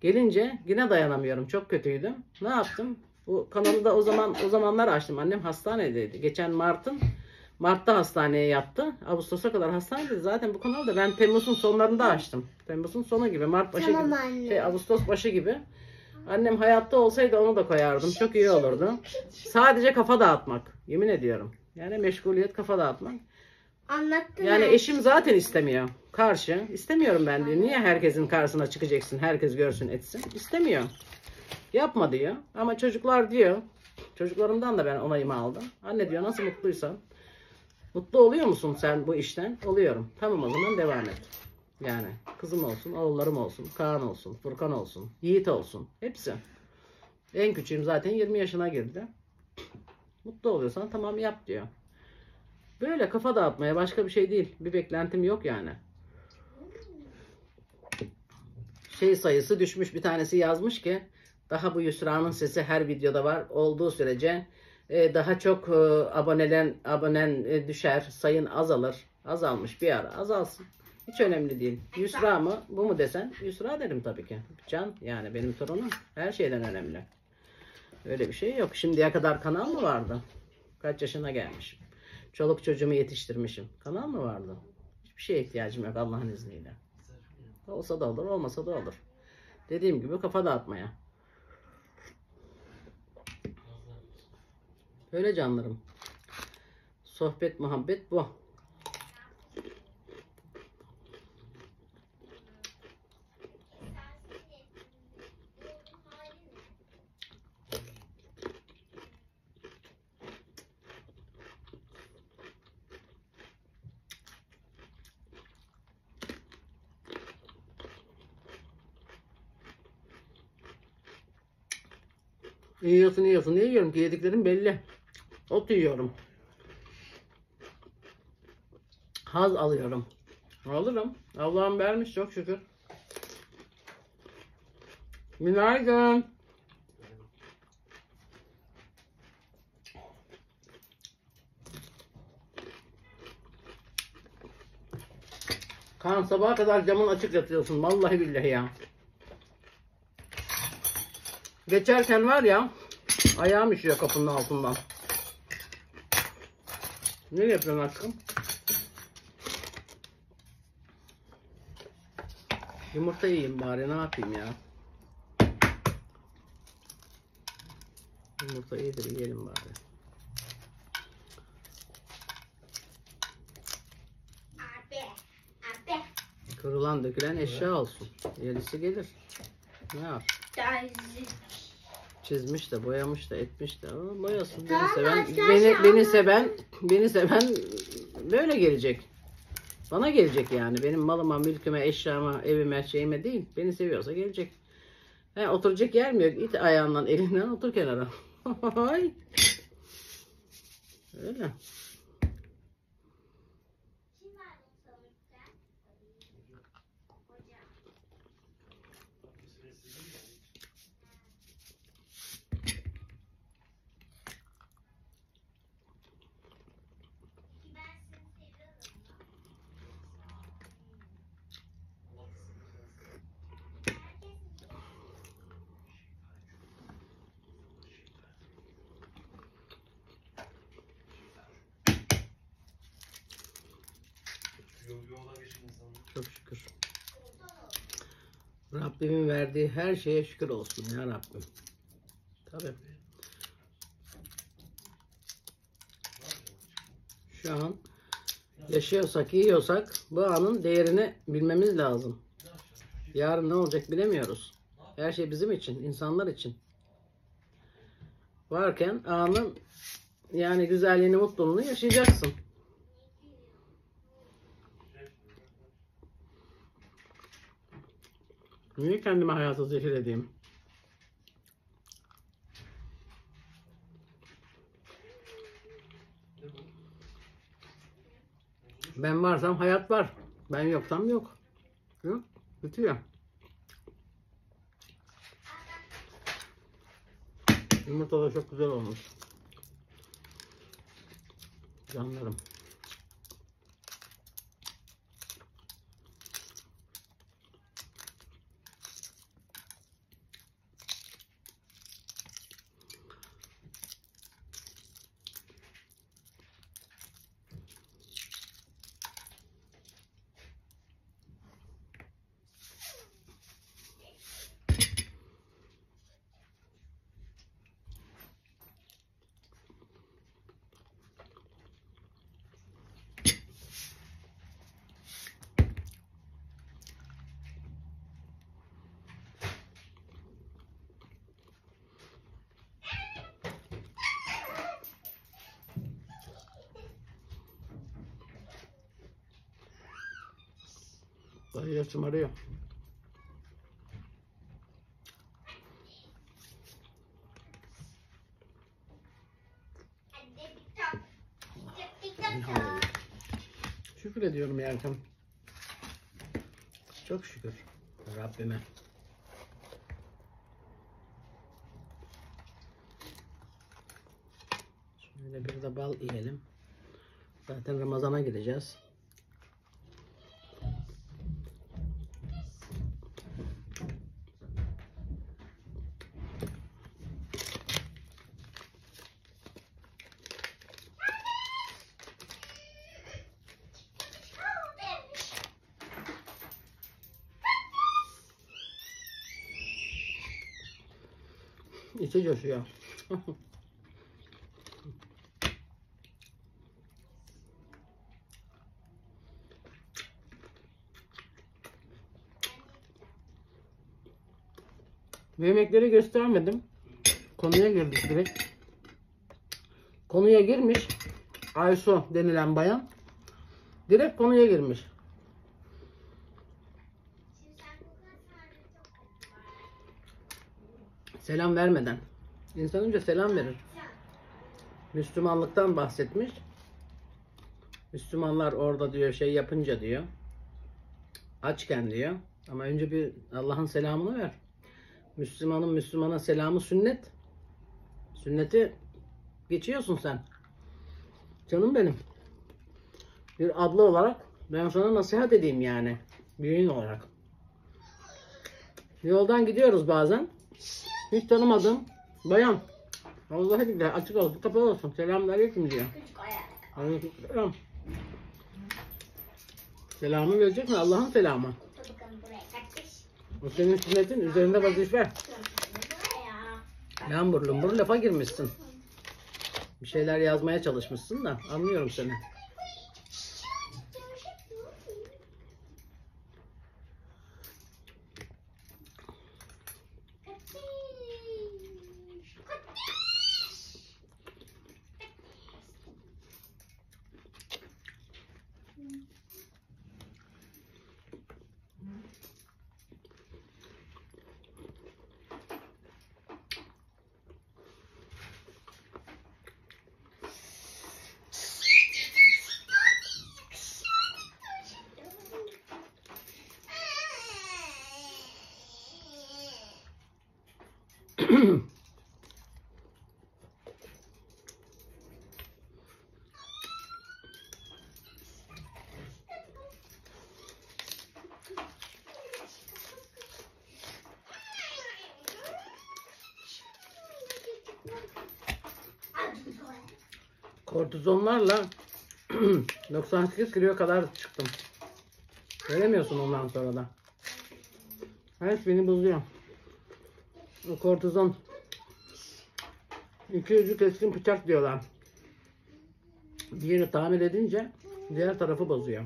gelince yine dayanamıyorum. Çok kötüydüm. Ne yaptım? Bu kanalı da o zaman o zamanlar açtım. Annem hastanedeydi. Geçen Mart'ın Mart'ta hastaneye yattı. Ağustos'a kadar hastanedeydi. Zaten bu kanalı da ben Temmuz'un sonlarında açtım. Temmuz'un sonu gibi, Mart başı Tamam gibi, anne. şey Ağustos başı gibi. Annem hayatta olsaydı onu da koyardım. Çok iyi olurdu. Sadece kafa dağıtmak. Yemin ediyorum. Yani meşguliyet kafa dağıtmak. Anlattın Yani mı? eşim zaten istemiyor. Karşı. İstemiyorum ben diyor. Niye herkesin karşısına çıkacaksın? Herkes görsün etsin. İstemiyor. Yapma diyor. Ama çocuklar diyor. Çocuklarımdan da ben onayımı aldım. Anne diyor nasıl mutluysan. Mutlu oluyor musun sen bu işten? Oluyorum. Tamam o zaman devam et. Yani kızım olsun, oğullarım olsun, Kaan olsun, Furkan olsun, Yiğit olsun. Hepsi. En küçüğüm zaten 20 yaşına girdi. Mutlu oluyorsan tamam yap diyor. Böyle kafa dağıtmaya başka bir şey değil. Bir beklentim yok yani. Şey sayısı düşmüş bir tanesi yazmış ki daha bu Yusra'nın sesi her videoda var olduğu sürece e, daha çok e, abonelen abonen e, düşer sayın azalır azalmış bir ara azalsın hiç önemli değil. Yusra mı bu mu desen Yusra derim tabii ki. Can yani benim torunum her şeyden önemli. Öyle bir şey yok. Şimdiye kadar kanal mı vardı? Kaç yaşına gelmişim? Çoluk çocuğumu yetiştirmişim. Kanal mı vardı? Hiçbir şeye ihtiyacım yok Allah'ın izniyle. Olsa da olur olmasa da olur. Dediğim gibi kafa dağıtmaya. Öyle canlarım. Sohbet, muhabbet bu. Yiyorsun yiyorsun. Ne yiyorum ki? Yediklerim belli. Ot yiyorum. Haz alıyorum. Alırım. Allah'ım vermiş çok şükür. Günaydın. Kan sabaha kadar camın açık yatıyorsun. Vallahi billahi ya. Geçerken var ya ayağım üşüyor kapının altından. Ne yapıyorsun aşkım? Yumurta yiyeyim bari ne yapayım ya. Yumurta iyidir yiyelim bari. Abi. Abi. Kırılan dökülen eşya olsun. Yerisi gelir. Ne yap? Tazik. Çizmiş de, boyamış da, etmiş de. Ama boyasın. Beni seven, beni, beni seven, beni seven böyle gelecek. Bana gelecek yani. Benim malıma, mülküme, eşyama, evime, şeyime değil. Beni seviyorsa gelecek. He, oturacak yer mi yok? İt ayağından, elinden otur kenara. Öyle. Çok şükür. Rabbimin verdiği her şeye şükür olsun ya Rabbim. Tabii. Şu an yaşıyorsak, yiyorsak bu anın değerini bilmemiz lazım. Yarın ne olacak bilemiyoruz. Her şey bizim için, insanlar için. Varken anın yani güzelliğini, mutluluğunu yaşayacaksın. Niye kendime hayatı zehir edeyim? Ben varsam hayat var. Ben yoksam yok. Yok. Bitiyor. Yumurta da çok güzel olmuş. Canlarım. Şımarıyor. Elhamdülillah. Şükür ediyorum yerken. Çok şükür Rabbime. Şöyle bir de bal yiyelim. Zaten Ramazan'a gireceğiz. İçi. Yemekleri göstermedim. Konuya girdik direkt. Konuya girmiş. Aysu denilen bayan. Direkt konuya girmiş. Selam vermeden. İnsan önce selam verir. Müslümanlıktan bahsetmiş. Müslümanlar orada diyor şey yapınca diyor. Açken diyor. Ama önce bir Allah'ın selamını ver. Müslümanın Müslümana selamı sünnet. Sünneti geçiyorsun sen. Canım benim. Bir abla olarak ben sana nasihat edeyim yani. Büyüğün olarak. Yoldan gidiyoruz bazen. Hiç tanımadım. Bayan. Vallahi billahi açık olsun, kapalı olsun. Selamünaleyküm diyor. Aleykümselam. Selamı verecek mi? Allah'ın selamı. O senin sünnetin üzerinde vazife. Lambur lumbur lafa girmişsin. Bir şeyler yazmaya çalışmışsın da anlıyorum seni. Kortizonlarla 98 kilo kadar çıktım. Veremiyorsun ondan sonra da. Evet beni bozuyor. Kortizon. İki ucu keskin bıçak diyorlar. Diğerini tamir edince diğer tarafı bozuyor.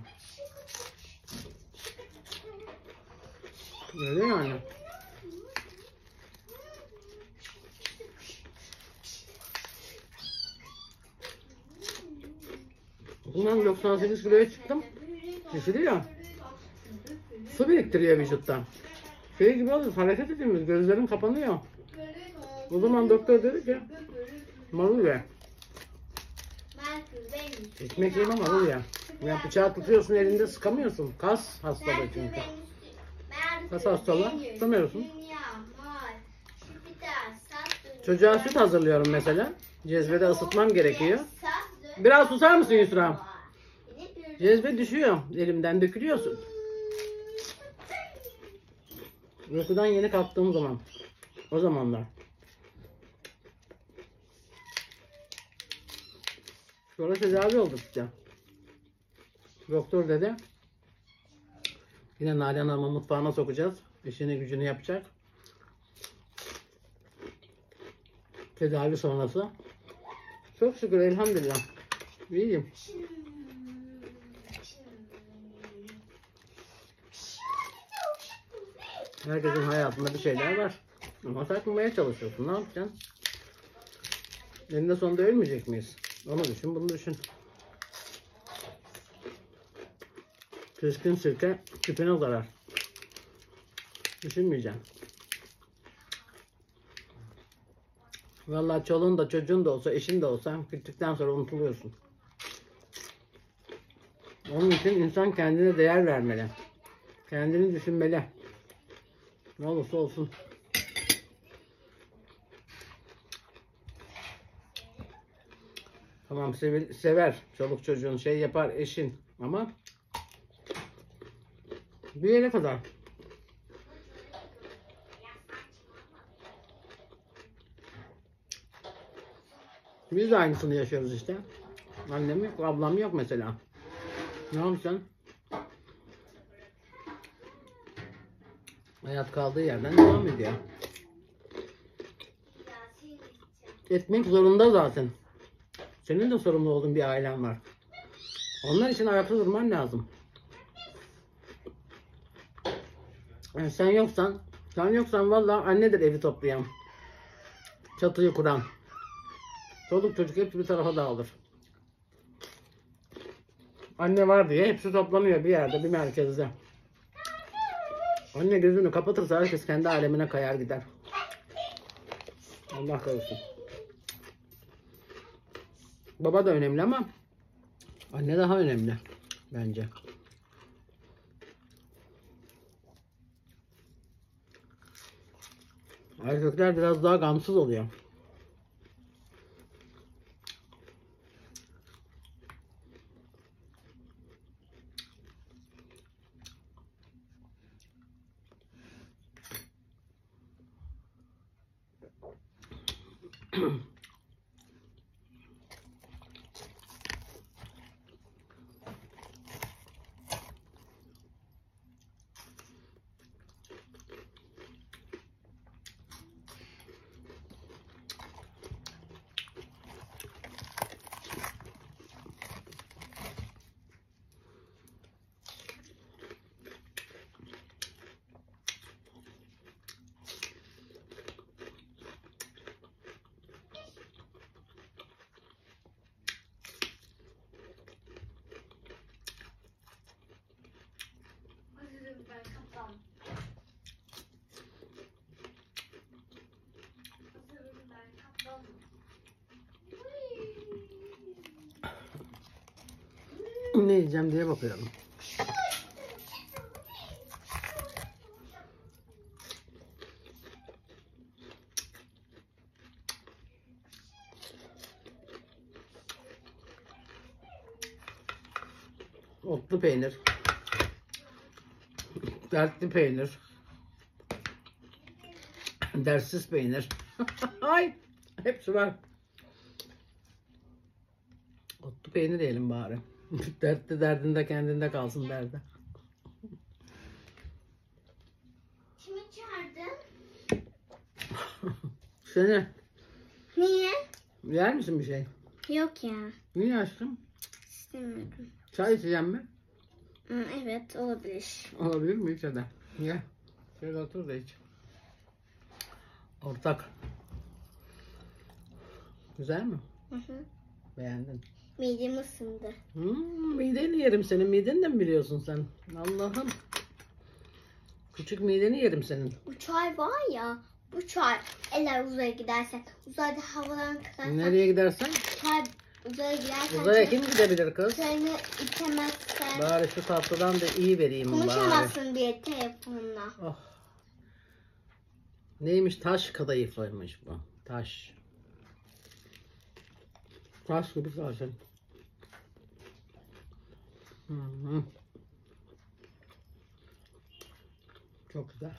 Öyle yani. Bundan 98 kiloya çıktım. Şişiriyor. Su biriktiriyor vücutta. Şey gibi oluyor, hareket edemiyoruz, gözlerim kapanıyor. O zaman doktor dedi ki, marul ye. Ekmek yeme marul ye. Ya bıçağı tutuyorsun elinde sıkamıyorsun. Kas hastalığı çünkü. Kas hastalığı tutamıyorsun. Çocuğa süt hazırlıyorum mesela. Cezvede ısıtmam gerekiyor. Biraz susar mısın Yusra? Cezve düşüyor elimden dökülüyor süt. Uykudan yeni kalktığım zaman. O zamanlar. Sonra tedavi olduk işte. Doktor dedi. Yine Nalan Hanım'ı mutfağına sokacağız. İşini gücünü yapacak. Tedavi sonrası. Çok şükür elhamdülillah. İyiyim. Herkesin hayatında bir şeyler var. Ama takmamaya çalışıyorsun. Ne yapacaksın? Eninde sonunda ölmeyecek miyiz? Onu düşün, bunu düşün. Keskin sirke küpüne zarar. Düşünmeyeceğim. Vallahi çoluğun da çocuğun da olsa, eşin de olsa gittikten sonra unutuluyorsun. Onun için insan kendine değer vermeli. Kendini düşünmeli. Ne olursa olsun. Tamam sever, sever. Çoluk çocuğun şey yapar eşin ama bir yere kadar. Biz de aynısını yaşıyoruz işte. Annem yok, ablam yok mesela. Ne yapacaksın? Hayat kaldığı yerden devam ediyor. Etmek zorunda zaten. Senin de sorumlu olduğun bir ailen var. Onlar için ayakta durman lazım. Yani sen yoksan, sen yoksan vallahi annedir evi toplayan. Çatıyı kuran. Çoluk çocuk hepsi bir tarafa dağılır. Anne var diye hepsi toplanıyor bir yerde, bir merkezde. Anne gözünü kapatırsa herkes kendi alemine kayar gider. Allah korusun. Baba da önemli ama anne daha önemli bence. Erkekler biraz daha gamsız oluyor. Kendiye bakıyorum. Otlu peynir. Dertli peynir. Dersiz peynir. Ay, hepsi var. Otlu peynir diyelim bari. Dertli derdinde kendinde kalsın derdi. Kimi çağırdın? Seni Niye? yer misin bir şey? Yok ya. Niye açtım? İstemiyorum. Çay içeceğim mi? Hı, evet olabilir. Olabilir mi? İç hadi. Gel. Şöyle otur da iç. Ortak. Güzel mi? Hı hı. Beğendin. Midem ısındı. Hmm, mideni yerim senin. Mideni de mi biliyorsun sen? Allah'ım. Küçük mideni yerim senin. Bu çay var ya. Bu çay. Eğer uzaya gidersen. Uzayda havadan kırarsan. Nereye gidersen Çay uzaya gidersen. uzaya kim gidebilir kız? Çayını içemezsen. Bari şu tatlıdan da iyi vereyim bari. Konuşamazsın diye telefonla. Oh. Neymiş? Taş kadayıfıymış bu. Taş. Taş gibi zaten. Hı hı. Çok güzel.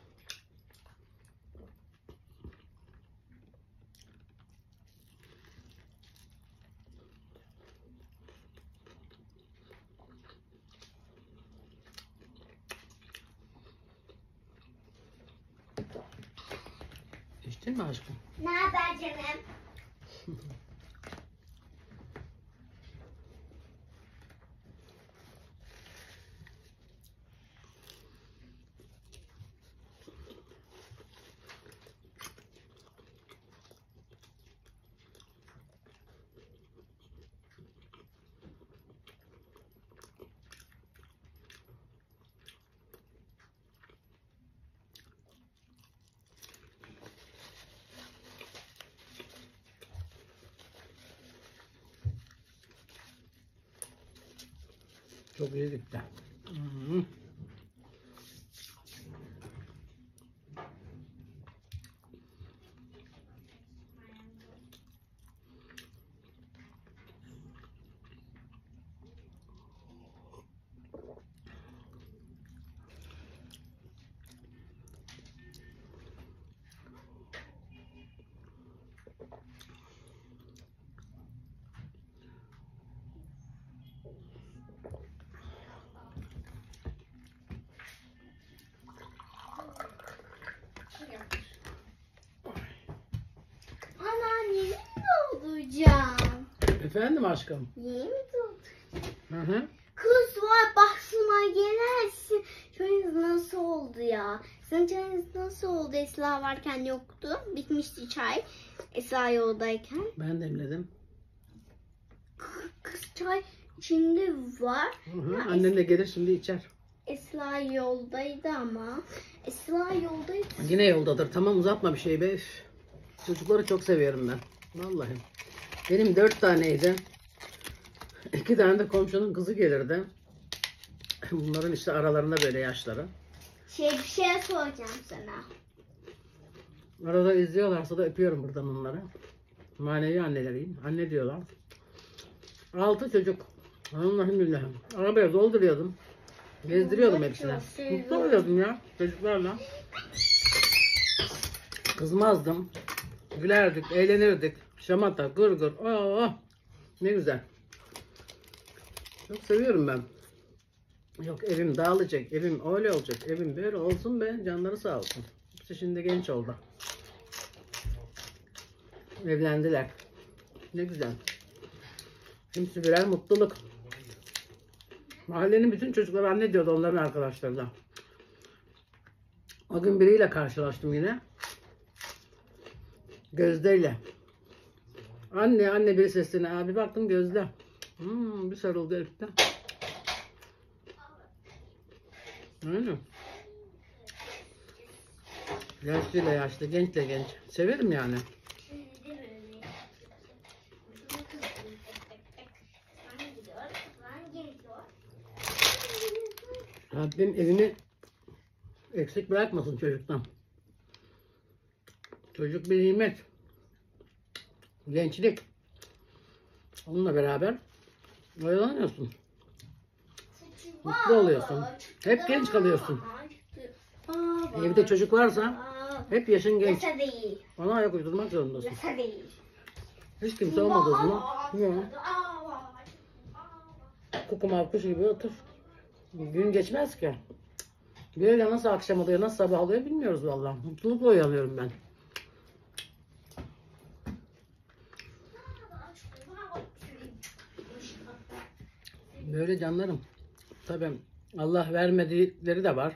İçtin mi aşkım? Ne haber canım? Çok iyi gitti. Hı hı. Ana yeni mi doğduracağım? Efendim aşkım? Yeni mi doğdu? Hı hı. Kız var başıma gelersin. Çayınız nasıl oldu ya? Sizin çayınız nasıl oldu? Esra varken yoktu. Bitmişti çay. Esra yoldayken. Ben demledim. Kız çay içinde var. Hı hı. Annem de gelir şimdi içer. Esra yoldaydı ama. Esra yoldaydı. Yine yoldadır. Tamam uzatma bir şey be. Üf. Çocukları çok seviyorum ben. Vallahi. Benim dört taneydi. İki tane de komşunun kızı gelirdi. Bunların işte aralarında böyle yaşları. Şey bir şey soracağım sana. Arada izliyorlarsa da öpüyorum buradan onları. Manevi anneleriyim. Anne diyorlar. Altı çocuk. Allah'ım billahım. Arabaya dolduruyordum. Gezdiriyordum hepsine. Mutlu oluyordum ya çocuklarla. Kızmazdım. Gülerdik, eğlenirdik. Şamata, gırgır. Oh, ne güzel. Çok seviyorum ben. Yok evim dağılacak, evim öyle olacak, evim böyle olsun be, canları sağ olsun. Hepsi şimdi genç oldu. Evlendiler. Ne güzel. Hepsi birer mutluluk. Mahallenin bütün çocukları anne diyordu onların arkadaşlarına. O gün biriyle karşılaştım yine. Gözde ile. Anne anne bir sesine abi baktım Gözde. Hmm, bir sarıldı herifte. Öyle. Yaşlıyla yaşlı, gençle genç. Severim yani. Rabbim evini eksik bırakmasın çocuktan. Çocuk bir nimet. Gençlik. Onunla beraber oyalanıyorsun. Mutlu oluyorsun. Hep genç kalıyorsun. Evde çocuk varsa hep yaşın genç. Ona ayak uydurmak zorundasın. Hiç kimse olmadığı zaman. Kuku mavkuş gibi otur. Gün geçmez ki. Böyle nasıl akşam oluyor, nasıl sabah oluyor bilmiyoruz vallahi. Mutlulukla uyanıyorum ben. Böyle canlarım. Tabii Allah vermedikleri de var.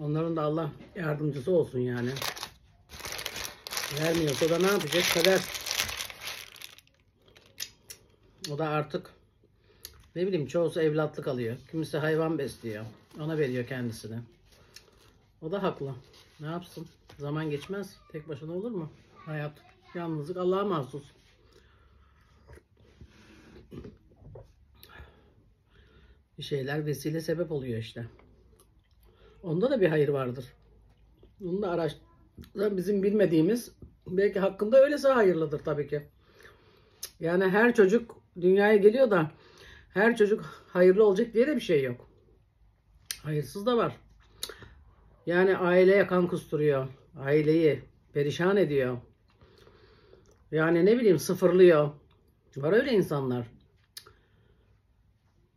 Onların da Allah yardımcısı olsun yani. Vermiyorsa da ne yapacak? Kader. O da artık ne bileyim çoğusu evlatlık alıyor. Kimisi hayvan besliyor. Ona veriyor kendisine. O da haklı. Ne yapsın? Zaman geçmez. Tek başına olur mu? Hayat. Yalnızlık Allah'a mahsus. Bir şeyler vesile sebep oluyor işte. Onda da bir hayır vardır. Bunu da araş bizim bilmediğimiz belki hakkında öylese hayırlıdır tabii ki. Yani her çocuk dünyaya geliyor da her çocuk hayırlı olacak diye de bir şey yok. Hayırsız da var. Yani aileye kan kusturuyor. Aileyi perişan ediyor. Yani ne bileyim sıfırlıyor. Var öyle insanlar.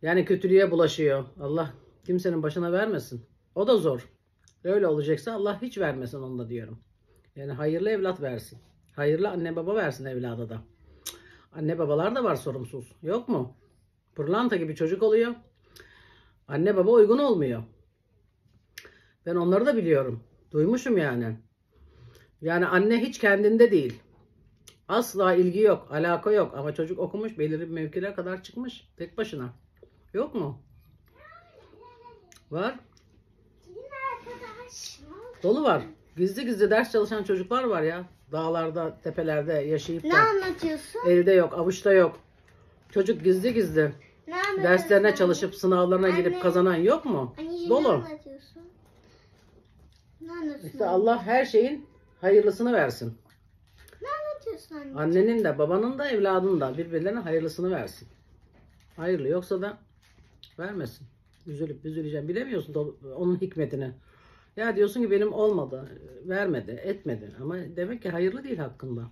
Yani kötülüğe bulaşıyor. Allah kimsenin başına vermesin. O da zor. Öyle olacaksa Allah hiç vermesin onu da diyorum. Yani hayırlı evlat versin. Hayırlı anne baba versin evlada da. Anne babalar da var sorumsuz. Yok mu? Pırlanta gibi çocuk oluyor. Anne baba uygun olmuyor. Ben onları da biliyorum. Duymuşum yani. Yani anne hiç kendinde değil. Asla ilgi yok, alaka yok. Ama çocuk okumuş, belirli bir mevkilere kadar çıkmış. Tek başına. Yok mu? Var. Dolu var. Gizli gizli ders çalışan çocuklar var ya. Dağlarda, tepelerde yaşayıp Ne da anlatıyorsun? elde yok, avuçta yok. Çocuk gizli gizli Ne derslerine çalışıp sınavlarına Anne. girip kazanan yok mu? Anneciğim ne Dolu. anlatıyorsun? Ne? İşte Allah her şeyin hayırlısını versin. Ne anlatıyorsun anne? Annenin de babanın da evladın da birbirlerine hayırlısını versin. Hayırlı yoksa da vermesin. Üzülüp üzüleceğim. Bilemiyorsun onun hikmetini. Ya diyorsun ki benim olmadı, vermedi, etmedi. Ama demek ki hayırlı değil hakkında.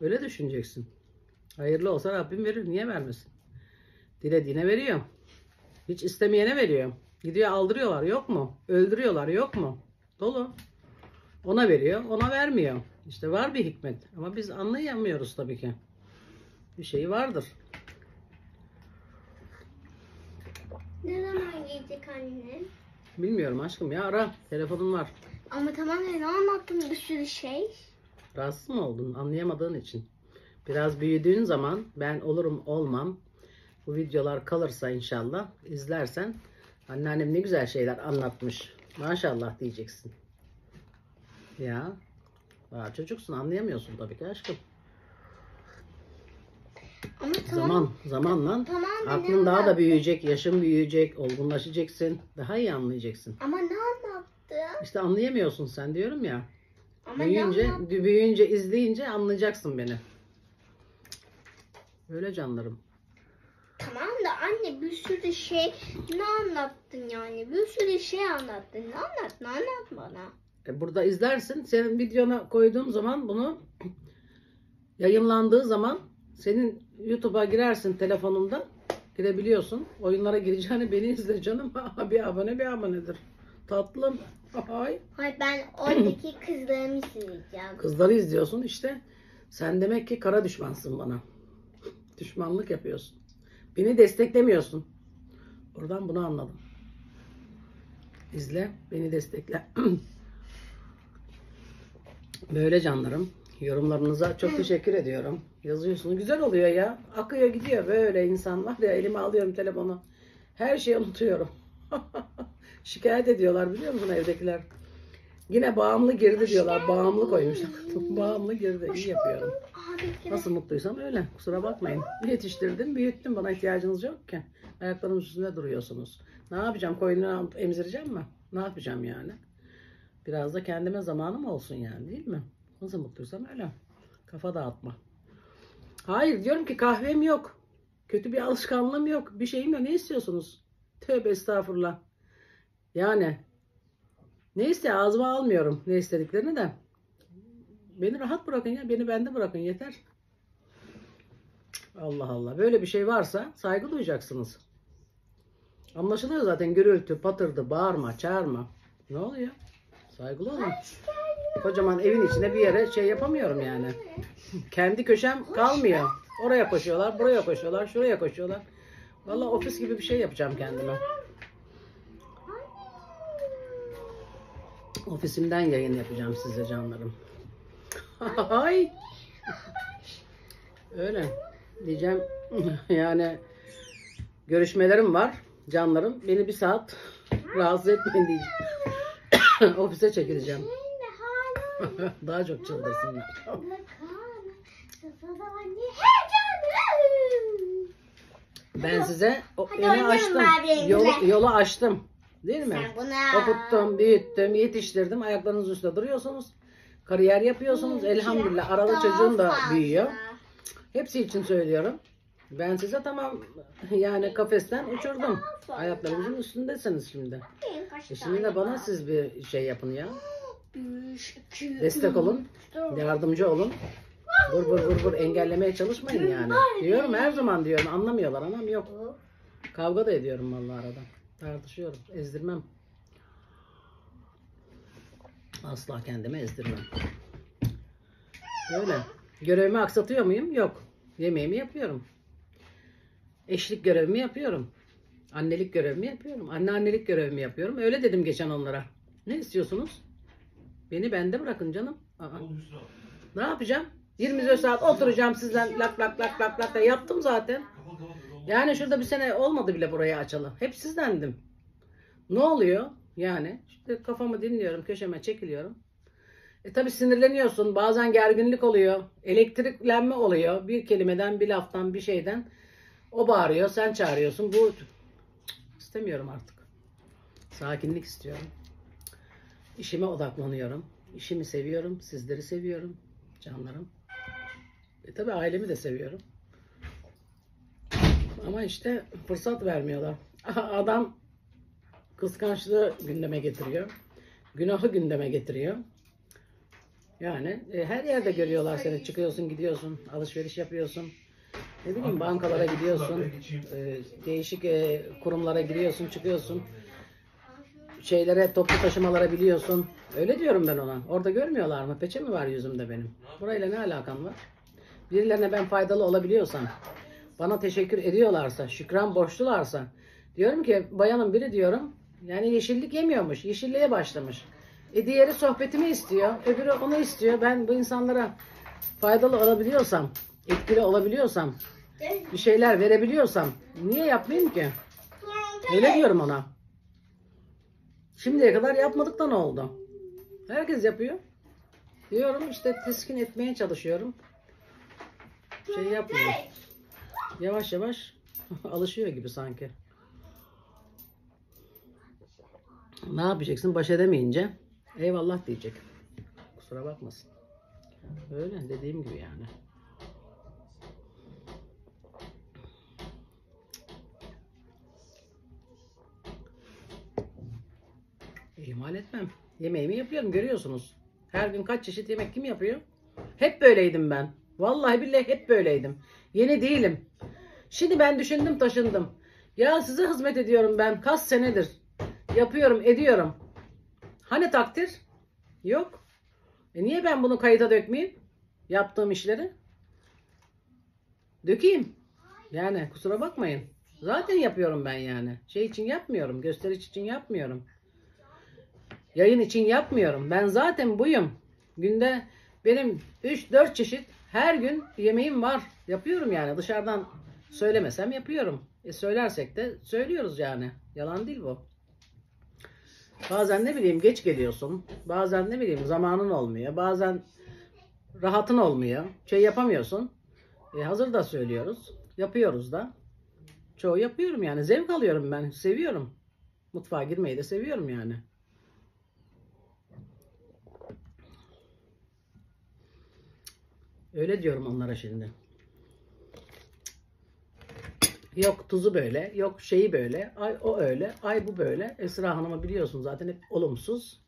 Öyle düşüneceksin. Hayırlı olsa Rabbim verir. Niye vermesin? Dilediğine veriyor. Hiç istemeyene veriyor. Gidiyor aldırıyorlar yok mu? Öldürüyorlar yok mu? Dolu. Ona veriyor, ona vermiyor. İşte var bir hikmet. Ama biz anlayamıyoruz tabii ki. Bir şey vardır. Ne zaman gelecek anne? Bilmiyorum aşkım ya ara. Telefonun var. Ama tamam ya ne anlattın bir sürü şey. Rahatsız mı oldun anlayamadığın için? Biraz büyüdüğün zaman ben olurum olmam. Bu videolar kalırsa inşallah izlersen anneannem ne güzel şeyler anlatmış. Maşallah diyeceksin. Ya. Daha çocuksun anlayamıyorsun tabii ki aşkım. Ama tamam. Zaman zamanla Tamam aklın daha da büyüyecek, yaşın büyüyecek, olgunlaşacaksın. Daha iyi anlayacaksın. Ama ne anlattın? İşte anlayamıyorsun sen diyorum ya. Ama Büyüyünce, büyüyünce izleyince anlayacaksın beni. Öyle canlarım. Tamam da anne bir sürü şey ne anlattın yani? Bir sürü şey anlattın. Ne anlattın? Anlat bana. E, Burada izlersin. Senin videona koyduğum zaman bunu yayınlandığı zaman senin YouTube'a girersin telefonunda. Girebiliyorsun. Oyunlara gireceğini beni izle canım. bir abone bir abonedir. Tatlım. Ay. Hayır ben oradaki kızlarımı izleyeceğim. Kızları izliyorsun işte. Sen demek ki kara düşmansın bana. Düşmanlık yapıyorsun. Beni desteklemiyorsun. Oradan bunu anladım. İzle, beni destekle. Böyle canlarım. Yorumlarınıza çok teşekkür ediyorum. Yazıyorsunuz. Güzel oluyor ya. Akıyor gidiyor böyle insan var ya elime alıyorum telefonu. Her şeyi unutuyorum. Şikayet ediyorlar biliyor musun evdekiler? Yine bağımlı girdi diyorlar. Bağımlı koymuşlar. bağımlı girdi. İyi yapıyorum. Nasıl mutluysam öyle. Kusura bakmayın. Yetiştirdim, büyüttüm. Bana ihtiyacınız yok ki. Ayaklarımın üstünde duruyorsunuz. Ne yapacağım? Koyunu emzireceğim mi? Ne yapacağım yani? Biraz da kendime zamanım olsun yani değil mi? Nasıl mutluysam öyle. Kafa dağıtma. Hayır diyorum ki kahvem yok. Kötü bir alışkanlığım yok. Bir şeyim yok. Ne istiyorsunuz? Tövbe estağfurullah. Yani neyse ağzıma almıyorum ne istediklerini de. Beni rahat bırakın ya. Beni bende bırakın yeter. Allah Allah. Böyle bir şey varsa saygı duyacaksınız. Anlaşılıyor zaten gürültü, patırdı, bağırma, çağırma. Ne oluyor? Saygılı olun. Kocaman evin içine bir yere şey yapamıyorum yani. Kendi köşem kalmıyor. Oraya koşuyorlar, buraya koşuyorlar, şuraya koşuyorlar. Vallahi ofis gibi bir şey yapacağım kendime. Ofisimden yayın yapacağım size canlarım. Ay. Öyle. Diyeceğim yani görüşmelerim var canlarım. Beni bir saat rahatsız etmeyin diyeceğim. Ofise çekileceğim. Daha çok çıldırsınlar. Ben size o, Hadi önü oynayalım açtım. bari. Yolu, yolu açtım. Değil mi? Sen buna- Okuttum, büyüttüm, yetiştirdim. Ayaklarınız üstte duruyorsunuz. Kariyer yapıyorsunuz. Elhamdülillah. Aralı çocuğun da büyüyor. Hepsi için söylüyorum. Ben size tamam yani kafesten uçurdum. Ayaklarınızın üstündesiniz şimdi. E şimdi de bana siz bir şey yapın ya. Destek olun. Yardımcı olun. Vur vur vur vur engellemeye çalışmayın yani. Diyorum her zaman diyorum anlamıyorlar anam yok. Kavga da ediyorum vallahi arada. Tartışıyorum. Ezdirmem. Asla kendimi ezdirmem. Böyle. Görevimi aksatıyor muyum? Yok. Yemeğimi yapıyorum. Eşlik görevimi yapıyorum. Annelik görevimi yapıyorum. Anne annelik görevimi yapıyorum. Öyle dedim geçen onlara. Ne istiyorsunuz? Beni bende bırakın canım. Aa, ne yapacağım? 24 saat oturacağım sizden lak lak lak lak lak da yaptım zaten. Yani şurada bir sene olmadı bile burayı açalı. Hep sizdendim. Ne oluyor? Yani işte kafamı dinliyorum, köşeme çekiliyorum. E tabi sinirleniyorsun. Bazen gerginlik oluyor. Elektriklenme oluyor. Bir kelimeden, bir laftan, bir şeyden. O bağırıyor, sen çağırıyorsun. Bu istemiyorum artık. Sakinlik istiyorum. İşime odaklanıyorum. İşimi seviyorum, sizleri seviyorum. Canlarım. E tabi ailemi de seviyorum. Ama işte fırsat vermiyorlar. Adam kıskançlığı gündeme getiriyor. Günahı gündeme getiriyor. Yani e, her yerde görüyorlar seni. Çıkıyorsun, gidiyorsun, alışveriş yapıyorsun. Ne bileyim bankalara gidiyorsun. e, değişik e, kurumlara giriyorsun, çıkıyorsun. Şeylere, toplu taşımalara biliyorsun. Öyle diyorum ben ona. Orada görmüyorlar mı? Peçe mi var yüzümde benim? Burayla ne alakam var? Birilerine ben faydalı olabiliyorsam, bana teşekkür ediyorlarsa, şükran borçlularsa, diyorum ki bayanın biri diyorum, yani yeşillik yemiyormuş, yeşilliğe başlamış. E diğeri sohbetimi istiyor, öbürü onu istiyor. Ben bu insanlara faydalı olabiliyorsam, etkili olabiliyorsam, bir şeyler verebiliyorsam, niye yapmayayım ki? Öyle diyorum ona. Şimdiye kadar yapmadık da ne oldu? Herkes yapıyor. Diyorum işte teskin etmeye çalışıyorum. Şey yapmıyor. Yavaş yavaş alışıyor gibi sanki. Ne yapacaksın? Baş edemeyince eyvallah diyecek. Kusura bakmasın. Öyle dediğim gibi yani. İhmal etmem. Yemeğimi yapıyorum görüyorsunuz. Her gün kaç çeşit yemek kim yapıyor? Hep böyleydim ben. Vallahi billahi hep böyleydim. Yeni değilim. Şimdi ben düşündüm taşındım. Ya size hizmet ediyorum ben kaç senedir. Yapıyorum ediyorum. Hani takdir? Yok. E niye ben bunu kayıta dökmeyeyim? Yaptığım işleri. Dökeyim. Yani kusura bakmayın. Zaten yapıyorum ben yani. Şey için yapmıyorum. Gösteriş için yapmıyorum. Yayın için yapmıyorum. Ben zaten buyum. Günde benim 3-4 çeşit her gün yemeğim var. Yapıyorum yani. Dışarıdan söylemesem yapıyorum. E söylersek de söylüyoruz yani. Yalan değil bu. Bazen ne bileyim geç geliyorsun. Bazen ne bileyim zamanın olmuyor. Bazen rahatın olmuyor. Şey yapamıyorsun. E hazır da söylüyoruz. Yapıyoruz da. Çoğu yapıyorum yani. Zevk alıyorum ben. Seviyorum. Mutfağa girmeyi de seviyorum yani. Öyle diyorum onlara şimdi. Yok tuzu böyle, yok şeyi böyle, ay o öyle, ay bu böyle. Esra Hanım'ı biliyorsun zaten hep olumsuz.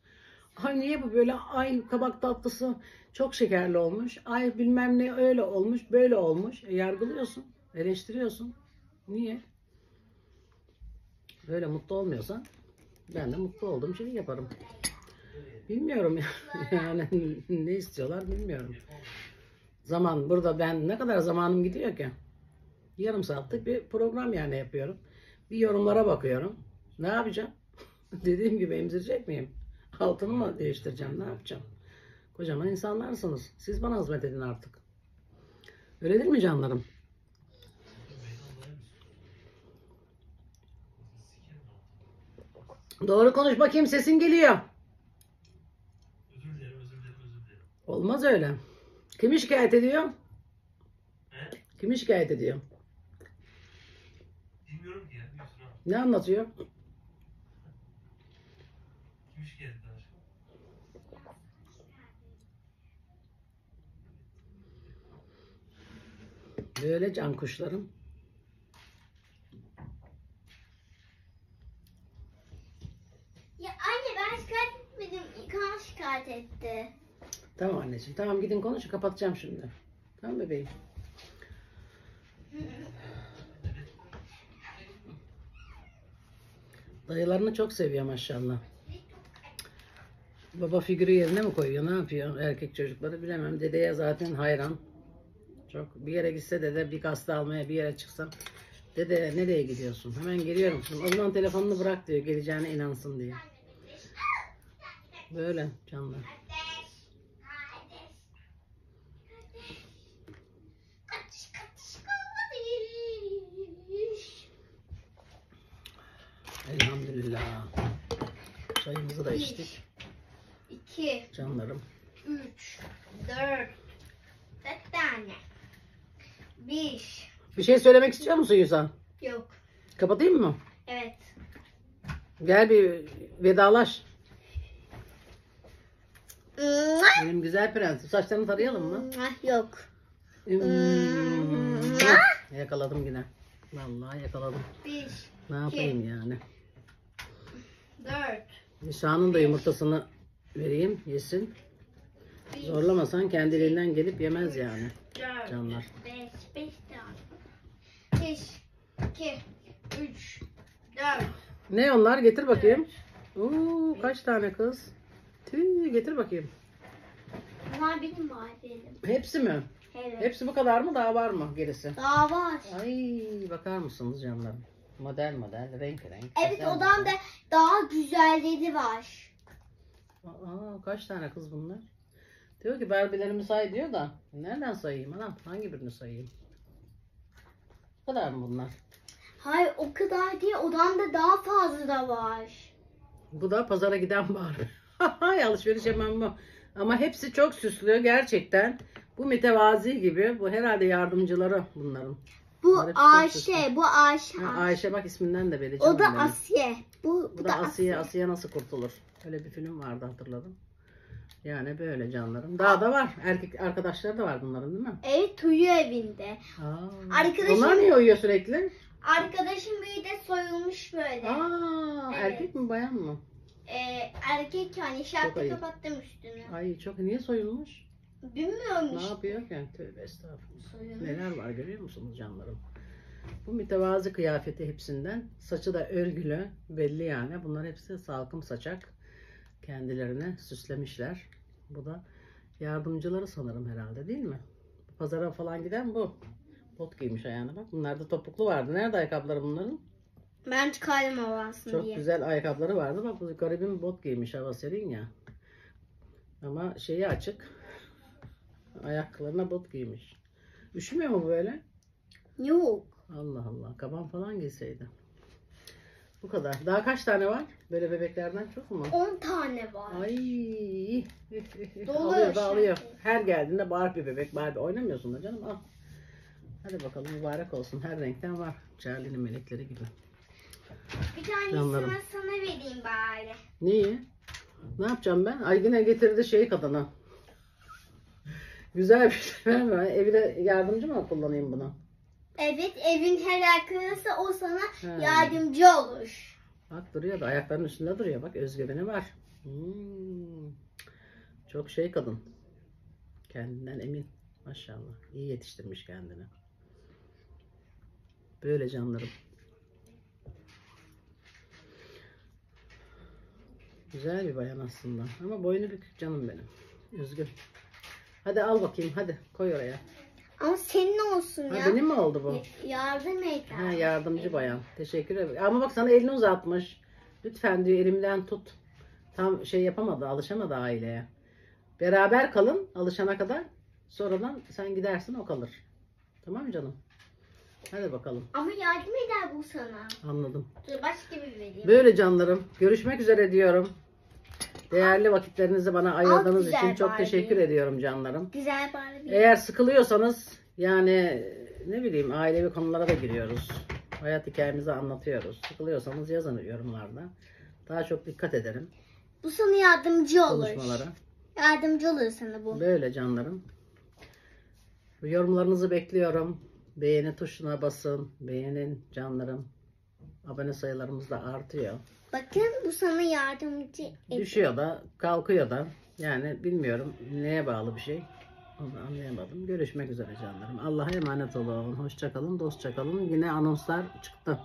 Ay niye bu böyle, ay kabak tatlısı çok şekerli olmuş, ay bilmem ne öyle olmuş, böyle olmuş. E, yargılıyorsun, eleştiriyorsun. Niye? Böyle mutlu olmuyorsan ben de mutlu olduğum şeyi yaparım. Bilmiyorum ya. yani ne istiyorlar bilmiyorum. Zaman burada ben ne kadar zamanım gidiyor ki? Yarım saatlik bir program yani yapıyorum. Bir yorumlara bakıyorum. Ne yapacağım? Dediğim gibi emzirecek miyim? Altını mı değiştireceğim? Ne yapacağım? Kocaman insanlarsınız. Siz bana hizmet edin artık. Öyle değil mi canlarım? Doğru konuş bakayım sesin geliyor. Özür dilerim, özür dilerim, özür dilerim. Olmaz öyle. Kimi şikayet ediyor? He? Kimi şikayet ediyor? Bilmiyorum ki ya. Ne anlatıyor? Kim şikayet etti aşkım? Böyle can kuşlarım. Ya anne ben şikayet etmedim. İlkan şikayet etti. Tamam anneciğim. Tamam gidin konuşun. Kapatacağım şimdi. Tamam bebeğim. Dayılarını çok seviyor maşallah. Baba figürü yerine mi koyuyor? Ne yapıyor? Erkek çocukları bilemem. Dedeye zaten hayran. Çok bir yere gitse dede bir kasta almaya bir yere çıksam. Dede nereye gidiyorsun? Hemen geliyorum. Şimdi o zaman telefonunu bırak diyor. Geleceğine inansın diye. Böyle canlar. Kaç kaç kardeş. Elhamdülillah. Çayımızı da içtik. 2, Canlarım. 3, 4, 4 tane. 5. Bir şey söylemek istiyor musun Yusan? Yok. Kapatayım mı? Evet. Gel bir vedalaş. Benim güzel prensim. Saçlarını tarayalım mı? Yok. Hmm. Yakaladım yine. Vallahi yakaladım. 1, Ne yapayım yani? 4, Nişanın da yumurtasını vereyim yesin. Zorlamasan kendiliğinden gelip yemez yani 4, canlar. 5, 5 tane. 5, 2, 3, 4. Ne onlar? Getir bakayım. Oo, kaç tane kız? Tüh, getir bakayım. Bunlar benim var benim. Hepsi mi? Evet. Hepsi bu kadar mı? Daha var mı gerisi? Daha var. Ay bakar mısınız canlarım? Model model, renk renk. Evet Güzel odan da daha güzelleri var. Aa, kaç tane kız bunlar? Diyor ki Barbie'lerimi say diyor da. Nereden sayayım anam? Hangi birini sayayım? Bu kadar mı bunlar? Hayır o kadar değil odan da daha fazla da var. Bu da pazara giden Barbie. Hay alışveriş hemen bu. Ama hepsi çok süslü gerçekten. Bu mütevazi gibi. Bu herhalde yardımcıları bunların. Bu Ayşe, bu Ayşe. Ha, Ayşe bak isminden de belli. o da benim. Asiye. Bu, Bu da Asiye, Asiye nasıl kurtulur? Öyle bir film vardı hatırladım. Yani böyle canlarım. Daha da var. Erkek arkadaşları da var bunların değil mi? Evet uyuyor evinde. Aa, Arkadaşım- Onlar niye uyuyor sürekli? Arkadaşım bir de soyulmuş böyle. Aa, Evet. erkek mi bayan mı? Ee, erkek hani Çok şarkı ayıp. kapattım üstünü. Ay çok niye soyulmuş? Bilmiyorum Ne işte. yapıyor ki? Tövbe estağfurullah. Soyulmuş. Neler var görüyor musunuz canlarım? Bu mütevazı kıyafeti hepsinden. Saçı da örgülü belli yani. Bunlar hepsi salkım saçak. Kendilerine süslemişler. Bu da yardımcıları sanırım herhalde değil mi? Pazara falan giden bu. Bot giymiş ayağına bak. Bunlarda topuklu vardı. Nerede ayakkabıları bunların? Ben çıkardım havasını Çok diye. güzel ayakkabıları vardı. Bak bu garibim bot giymiş hava serin ya. Ama şeyi açık. Ayaklarına bot giymiş. Üşümüyor mu böyle? Yok. Allah Allah. Kaban falan giyseydi. Bu kadar. Daha kaç tane var? Böyle bebeklerden çok mu? 10 tane var. Ay. Dolu alıyor da alıyor. Her geldiğinde Barbie bebek Barbie oynamıyorsun da canım al. Hadi bakalım mübarek olsun. Her renkten var. Charlie'nin melekleri gibi. Bir tanesini Canlarım. sana vereyim bari. Neyi? Ne yapacağım ben? Ay yine getirdi şey kadına. Güzel bir şey verme. Evde yardımcı mı kullanayım bunu? Evet evin her arkası o sana He. yardımcı olur. Bak duruyor da ayaklarının üstünde duruyor. Bak özgüveni var. Hmm. Çok şey kadın. Kendinden emin. Maşallah. İyi yetiştirmiş kendini. Böyle canlarım. Güzel bir bayan aslında. Ama boynu bükük canım benim. Üzgün. Hadi al bakayım hadi koy oraya. Ama senin olsun Ha, ya. benim mi oldu bu? Yardım et. Ha, yardımcı bayan. Teşekkür ederim. Ama bak sana elini uzatmış. Lütfen diyor elimden tut. Tam şey yapamadı, alışamadı aileye. Beraber kalın alışana kadar. Sonradan sen gidersin o kalır. Tamam mı canım? Hadi bakalım. Ama yardım eder bu sana. Anladım. Dur başka bir vereyim. Böyle canlarım. Görüşmek üzere diyorum. Değerli vakitlerinizi bana ayırdığınız için çok Barbie. teşekkür ediyorum canlarım. Güzel bari bir. Eğer sıkılıyorsanız yani ne bileyim ailevi konulara da giriyoruz. Hayat hikayemizi anlatıyoruz. Sıkılıyorsanız yazın yorumlarda. Daha çok dikkat ederim Bu sana yardımcı olur. konuşmalara. Yardımcı olur sana bu. Böyle canlarım. Yorumlarınızı bekliyorum. Beğeni tuşuna basın. Beğenin canlarım. Abone sayılarımız da artıyor. Bakın bu sana yardımcı et. Düşüyor da kalkıyor da. Yani bilmiyorum neye bağlı bir şey. Onu anlayamadım. Görüşmek üzere canlarım. Allah'a emanet olun. Hoşça kalın, dostça kalın. Yine anonslar çıktı.